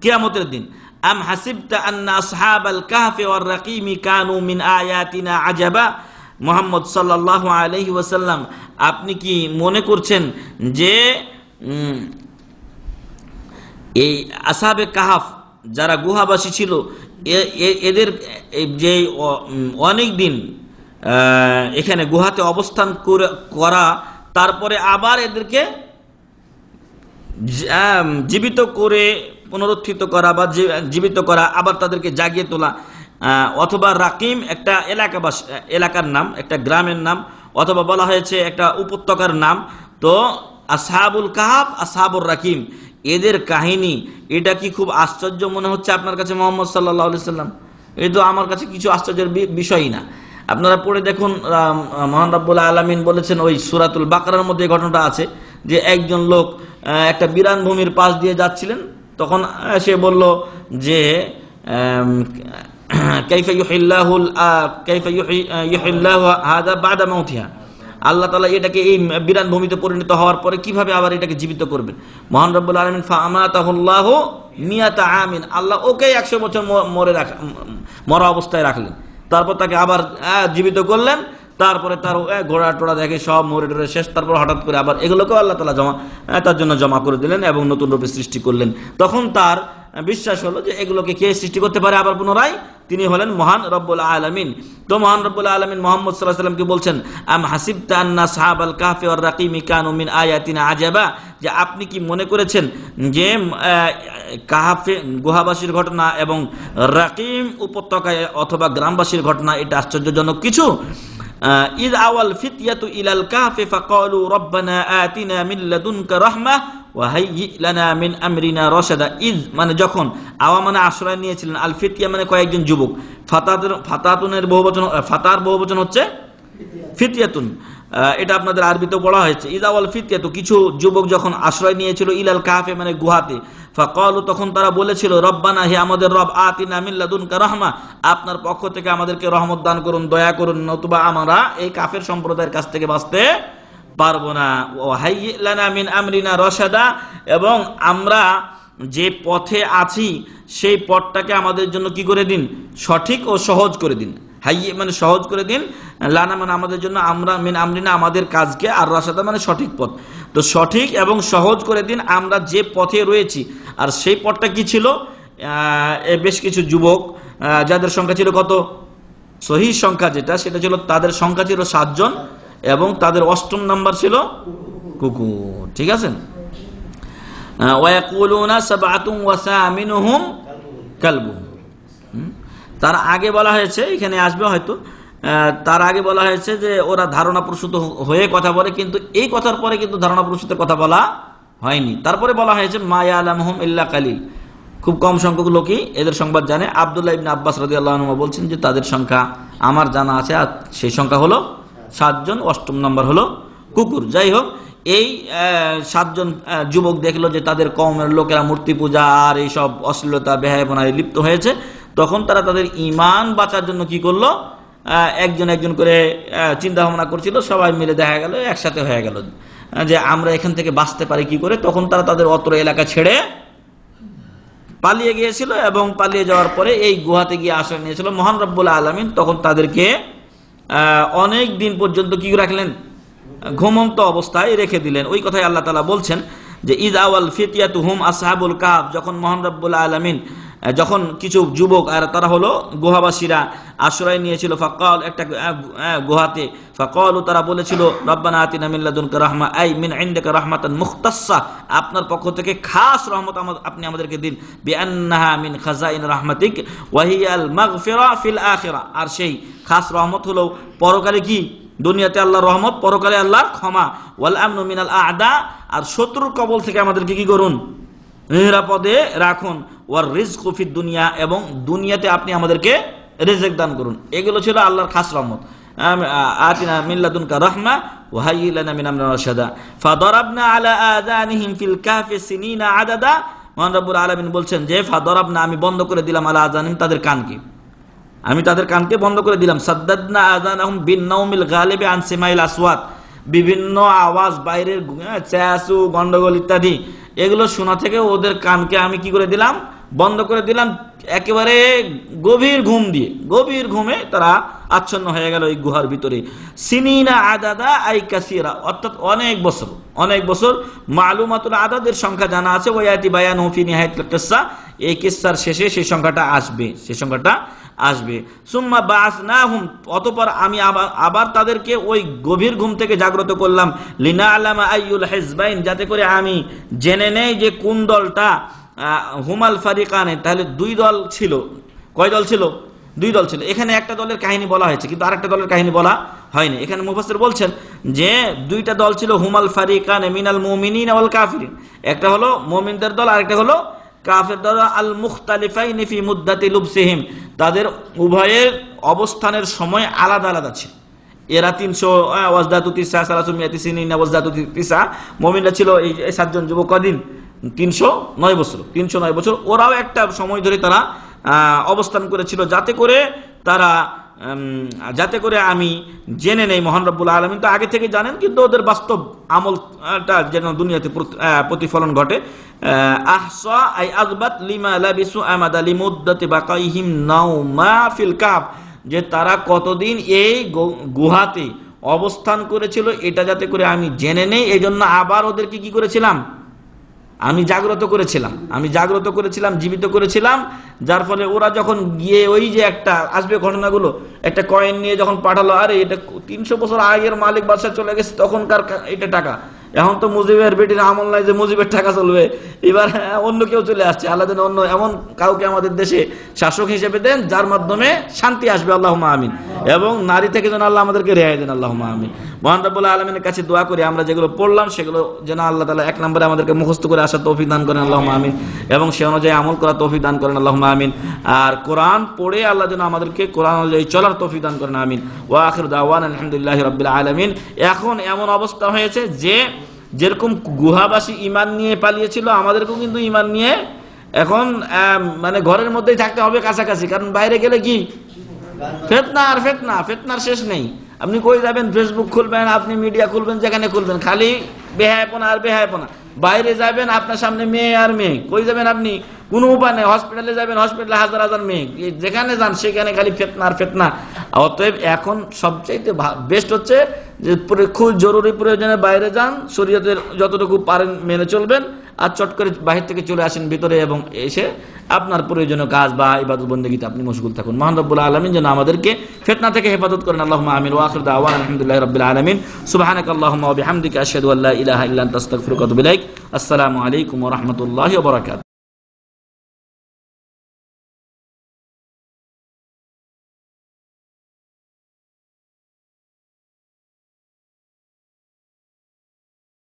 কেয়ামতের দিন। আম হাসিবতা আন্না আসহাবাল কাহফি ওয়ার রাকিমি কানু মিন আয়াতিনা আজাবা। মোহাম্মদ সাল্লাল্লাহু আলাইহি ওয়াসাল্লাম, আপনি কি মনে করছেন যে এই আসাবে কাহাফ যারা গুহাবাসী ছিল এদের যে অনেক দিন এখানে গুহাতে অবস্থান করা তারপরে আবার এদেরকে জীবিত করে পুনরুত্থিত করা বা জীবিত করা, আবার তাদেরকে জাগিয়ে তোলা অথবা রাকিম একটা এলাকাবাস, এলাকার নাম, একটা গ্রামের নাম, অথবা বলা হয়েছে একটা উপত্যকার নাম। তো আসহাবুল কাহাব, আসহাবুর রাকিম, এদের কাহিনী, এটা কি খুব আশ্চর্য মনে হচ্ছে আপনার কাছে মোহাম্মদ সাল্লাহ আলি সাল্লাম এই তো আমার কাছে কিছু আশ্চর্যের বিষয়ই না। আপনারা পড়ে দেখুন মহান রাব্বুল আলমিন বলেছেন ওই সুরাতুল বাকরার মধ্যে ঘটনাটা আছে যে একজন লোক একটা বিরান ভূমির পাশ দিয়ে যাচ্ছিলেন তখন সে বলল যে আল্লাহ তালা এটাকে এই বিরান ভূমিতে পরিণত হওয়ার পরে কীভাবে আবার এটাকে জীবিত করবেন? মহান রব্বুল আলমিন ফামাতাহুল্লাহ মিয়াতা আমিন। আল্লাহ ওকে একশো বছর মরে রাখ, মরা অবস্থায় রাখলেন। তারপর তাকে আবার জীবিত করলেন। তারপরে তার ঘোড়া টোড়া দেখে সব মরে টরে শেষ, তারপর হঠাৎ করে আবার এগুলোকেও আল্লাহ তালা জমা তার জন্য জমা করে দিলেন এবং নতুন রূপে সৃষ্টি করলেন। তখন তার বিশ্বাস হলো যে এগুলোকে কে সৃষ্টি করতে পারে আবার পুনরায়? তিনি হলেন মহান রব্বুল আলমিন। তো মহান রব্বুল আলমিন মোহাম্মদ সাল্লাহ সাল্লামকে বলছেন, আম হাসিব তান্না সাহাব আল কাফে ওর রাকিমি কানু মিন আয়াতিনা আজাবা? যে আপনি কি মনে করেছেন যে কাহাফে, গুহাবাসীর ঘটনা এবং রাকিম উপত্যকায় অথবা গ্রামবাসীর ঘটনা এটা আশ্চর্যজনক কিছু? ইদ আওয়াল ফিতিয়াতু ইলাল কাফে ফাকালু রব্বানা আতিনা মিন লাদুনকা রাহমাহ ওয়া মিন আমরিনা রশাদা। ইদ মানে যখন আওয়া মানে আশ্রয় নিয়েছিলেন, আল ফিতিয়া মানে কয়েকজন যুবক। ফাতাতুন, ফাতাতুনের বহুবচন ফাতার বহুবচন হচ্ছে ফিতিয়াতুন। এটা আপনাদের আরবিতে পড়া হয়েছে। ইদাওয়াল ফিতিয়াতু, কিছু যুবক যখন আশ্রয় নিয়েছিল ইলাল কাহাফে মানে গুহাতে ফাকালু, তখন তারা বলেছিল, রব্বানা, হে আমাদের রব, আতিনা রহমা, আপনার পক্ষ থেকে আমাদেরকে রহমত দান করুন, দয়া করুন, নতুবা আমরা এই কাফের সম্প্রদায়ের কাছ থেকে বাঁচতে পারব না। ও মিন আমরিনা রসাদা এবং আমরা যে পথে আছি, সেই পথটাকে আমাদের জন্য কি করে দিন? সঠিক ও সহজ করে দিন। হাইয়ে মানে সহজ করে দিন। লানা মানে আমাদের জন্য আমরা মিন আমরিনা আমাদের কাজকে আর রসাদা মানে সঠিক পথ। তো সঠিক এবং সহজ করে দিন আমরা যে পথে রয়েছি। আর সেই পথটা কি ছিল? বেশ কিছু যুবক যাদের সংখ্যা ছিল কত? সহি সংখ্যা যেটা, সেটা ছিল তাদের সংখ্যা ছিল সাতজন এবং তাদের অষ্টম নাম্বার ছিল কুকুর। ঠিক আছে? ওয়াকুলুনা সাবআতুন ওয়া সামিনুহুম কালবুহুম হুম? তার আগে বলা হয়েছে, এখানে আসবে হয়তো তার আগে বলা হয়েছে যে ওরা ধারণা প্রসূত হয়ে কথা বলে, কিন্তু এই কথার পরে কিন্তু ধারণা প্রসূতের কথা বলা হয়নি। তারপরে বলা হয়েছে মায়া আলমহম ইল্লা কালিল। খুব কম সংখ্যক লোকই এদের সংবাদ জানে। আবদুল্লাহ ইবনে আব্বাস রাজি আল্লাহ বলছেন যে তাদের সংখ্যা আমার জানা আছে, আর সেই সংখ্যা হলো সাতজন, অষ্টম নম্বর হলো কুকুর। যাই হোক, এই সাতজন যুবক দেখল যে তাদের কমের লোকেরা মূর্তি পূজা আর এইসব অশ্লীলতা, বেহায়পনায় লিপ্ত হয়েছে। তখন তারা তাদের ইমান বাঁচার জন্য কি করল? একজন একজন করে চিন্তা ভাবনা করছিল, সবাই মিলে দেখা গেল, একসাথে হয়ে গেল। যে আমরা এখান থেকে বাঁচতে পারি কি করে? তখন তারা তাদের অত্র এলাকা ছেড়ে পালিয়ে গিয়েছিল এবং পালিয়ে যাওয়ার পরে এই গুহাতে গিয়ে আশ্রয় নিয়েছিল মহান রব্বুল আলমিন। তখন তাদেরকে অনেক দিন পর্যন্ত কি রাখলেন? ঘুমন্ত অবস্থায় রেখে দিলেন। ওই কথাই আল্লাহ তালা বলছেন। যে ঈদ আওয়াল ফিতিয়াতু হুম আসহাবুল কাব যখন মোহান রব্বুল আলমিন যখন কিছু যুবক আর তারা হলো গুহাবাসীরা আশ্রয় নিয়েছিল, ফাকাল একটা গুহাতে, ফাকাল তারা বলেছিল, রব্বানা আতিনা মিল্লাদুনকা রাহমা, আই মিন ইনদাকা রাহমাতান মুখতাসসা আপনার পক্ষ থেকে খাস রহমত আপনি আমাদেরকে দিন। বিআন্নাহা মিন খাজাইন রাহমাতিক, ওয়া হিয়াল মাগফিরা ফিল আখিরা। আর সেই খাস রহমত হলো পরকালে কি? দুনিয়াতে আল্লাহর রহমত, পরকালে আল্লাহর ক্ষমা। ওয়াল আদা, আর শত্রুর কবল থেকে আমাদেরকে কি করুন? নিরাপদে রাখুন। ওয়ার রিজকু ফিদ দুনিয়া, এবং দুনিয়াতে আপনি আমাদেরকে রিজেক দান করুন। এগুলো ছিল আল্লাহর খাস রহমত। মহান বলছেন যে আমি বন্ধ করে দিলাম আলা আযানিহিম, তাদের কানকে আমি তাদের কানকে বন্ধ করে দিলাম। সাদ্দাদনা আযানাহুম বিন নাউমিল গালিবি আন সিমাইল আসওয়াত বিভিন্ন আওয়াজ বাইরের হ্যাঁ, চেঁচু গন্ডগোল ইত্যাদি। এগুলো শোনা থেকে ওদের কানকে আমি কি করে দিলাম? বন্ধ করে দিলাম একেবারে গভীর ঘুম দিয়ে। গভীর ঘুমে তারা আচ্ছন্ন হয়ে গেল এই গুহার ভিতরে। সিনিনা আদাদা আই কাসিরা। অর্থাৎ অনেক বছর অনেক বছর মালুমাতুল আদাদের সংখ্যা জানা আছে। ওয়াতি বায়ান হুফি নিহায়াত কিসসা। এই কিসসার শেষে সেই সংখ্যাটা আসবে। সেই সংখ্যাটা আসবে। সুম্মা বাস না হুম অতপর আমি আবার আবার তাদেরকে ওই গভীর ঘুম থেকে জাগ্রত করলাম। লিনা আলামা আইউল হেজবাইন, যাতে করে আমি জেনে নেই যে কোন দলটা হুমাল ফারিকানে। তাহলে দুই দল ছিল। কয় দল ছিল? দুই দল ছিল। এখানে একটা দলের কাহিনী বলা হয়েছে, কিন্তু আরেকটা দলের কাহিনী বলা হয়নি। এখানে মুফাসসির বলছেন যে দুইটা দল ছিল হুমাল ফারিকানে মিনাল মুমিনিন ওয়াল একটা হলো মুমিনদের দল, আরেকটা হলো কাফের দল আল মুখতালিফাইন ফি মুদ্দাতি লুবসিহিম। তাদের উভয়ের অবস্থানের সময় আলাদা আলাদা ছিল। এরা তিনশো ওয়াজদাতু তিসা, সালাসু মিয়াতি সিনিনা, ওয়াজদাতু তিসা। মুমিনরা ছিল এই সাতজন যুবক কদিন? তিনশো নয় বছর, তিনশো নয় বছর। ওরাও একটা সময় ধরে তারা অবস্থান করেছিল যাতে করে তারা যাতে করে আমি জেনে নেই মোহান রব্বুল আলমিন। তো আগে থেকে জানেন কিন্তু ওদের বাস্তব আমলটা যেন দুনিয়াতে প্রতিফলন ঘটে। আই লিমা যে তারা কতদিন এই গুহাতে অবস্থান করেছিল, এটা যাতে করে আমি জেনে নেই এই জন্য আবার ওদেরকে কি করেছিলাম? আমি জাগ্রত করেছিলাম। আমি জাগ্রত করেছিলাম, জীবিত করেছিলাম, যার ফলে ওরা যখন গিয়ে ওই যে একটা আসবে ঘটনাগুলো, একটা কয়েন নিয়ে যখন পাঠালো, আরে এটা তিনশো বছর আগের মালিক বাদশাহ চলে গেছে, তখনকার এটা টাকা। এখন তো মুজিবের বেটির আমল নাই যে মুজিবের টাকা চলবে। এবার অন্য কেউ চলে আসছে আল্লাহ অন্য এমন কাউকে আমাদের দেশে শাসক হিসেবে দেন, যার মাধ্যমে শান্তি আসবে আল্লাহ আমিন। এবং নারী থেকে যেন আল্লাহ আমাদেরকে রেহাই দেন আল্লাহ আমিন। মহান রব্বুল আলমিনের কাছে দোয়া করি, আমরা যেগুলো পড়লাম, সেগুলো যেন আল্লাহ তালা এক নম্বরে আমাদেরকে মুখস্থ করে আসার তৌফিক দান করেন আল্লাহ আমিন। এবং সে অনুযায়ী আমল করা তৌফিক দান করেন আল্লাহ আমিন। আর কোরআন পড়ে আল্লাহ যেন আমাদেরকে কোরআন অনুযায়ী চলার তৌফিক দান করেন, আমিন। ওয়া আখির দাওয়ান আলহামদুলিল্লাহ রবিল আলমিন। এখন এমন অবস্থা হয়েছে যে যেরকম গুহাবাসী ইমান নিয়ে পালিয়েছিল, আমাদেরকেও কিন্তু ইমান নিয়ে এখন মানে ঘরের মধ্যেই থাকতে হবে কাছাকাছি। কারণ বাইরে গেলে কি? ফেতনা আর ফেতনা, ফেতনার শেষ নেই। আপনি কই যাবেন? ফেসবুক খুলবেন, আপনি মিডিয়া খুলবেন, যেখানে খুলবেন। খালি বেহায়পনা আর বেহায়পনা। বাইরে যাবেন আপনার সামনে মেয়ে আর মেয়ে। কই যাবেন আপনি? কোনো উপায় নেই হসপিটালে যাবেন হসপিটালে হাজার হাজার মেয়ে। যেখানে যান, সেখানে খালি ফেতনা আর ফেতনা। অতএব এখন সবচেয়ে বেস্ট হচ্ছে যে, খুব জরুরি প্রয়োজনে বাইরে যান, শরীয়তের যতটুকু পারেন মেনে চলবেন। আর চট করে বাহির থেকে চলে আসেন ভিতরে এবং এসে আপনার প্রয়োজনীয় কাজ বা ইবাদত বন্দীতে আপনি মশগুল থাকুন। মহানবুল আলমিন যেন আমাদেরকে ফেতনা থেকে হেফাজত করেন। আল্লাহ আমিন। আলমিন। ইলাহা ইলাইক। আসসালামু আলাইকুম রহমতুল্লাহ বারাকাতুহু।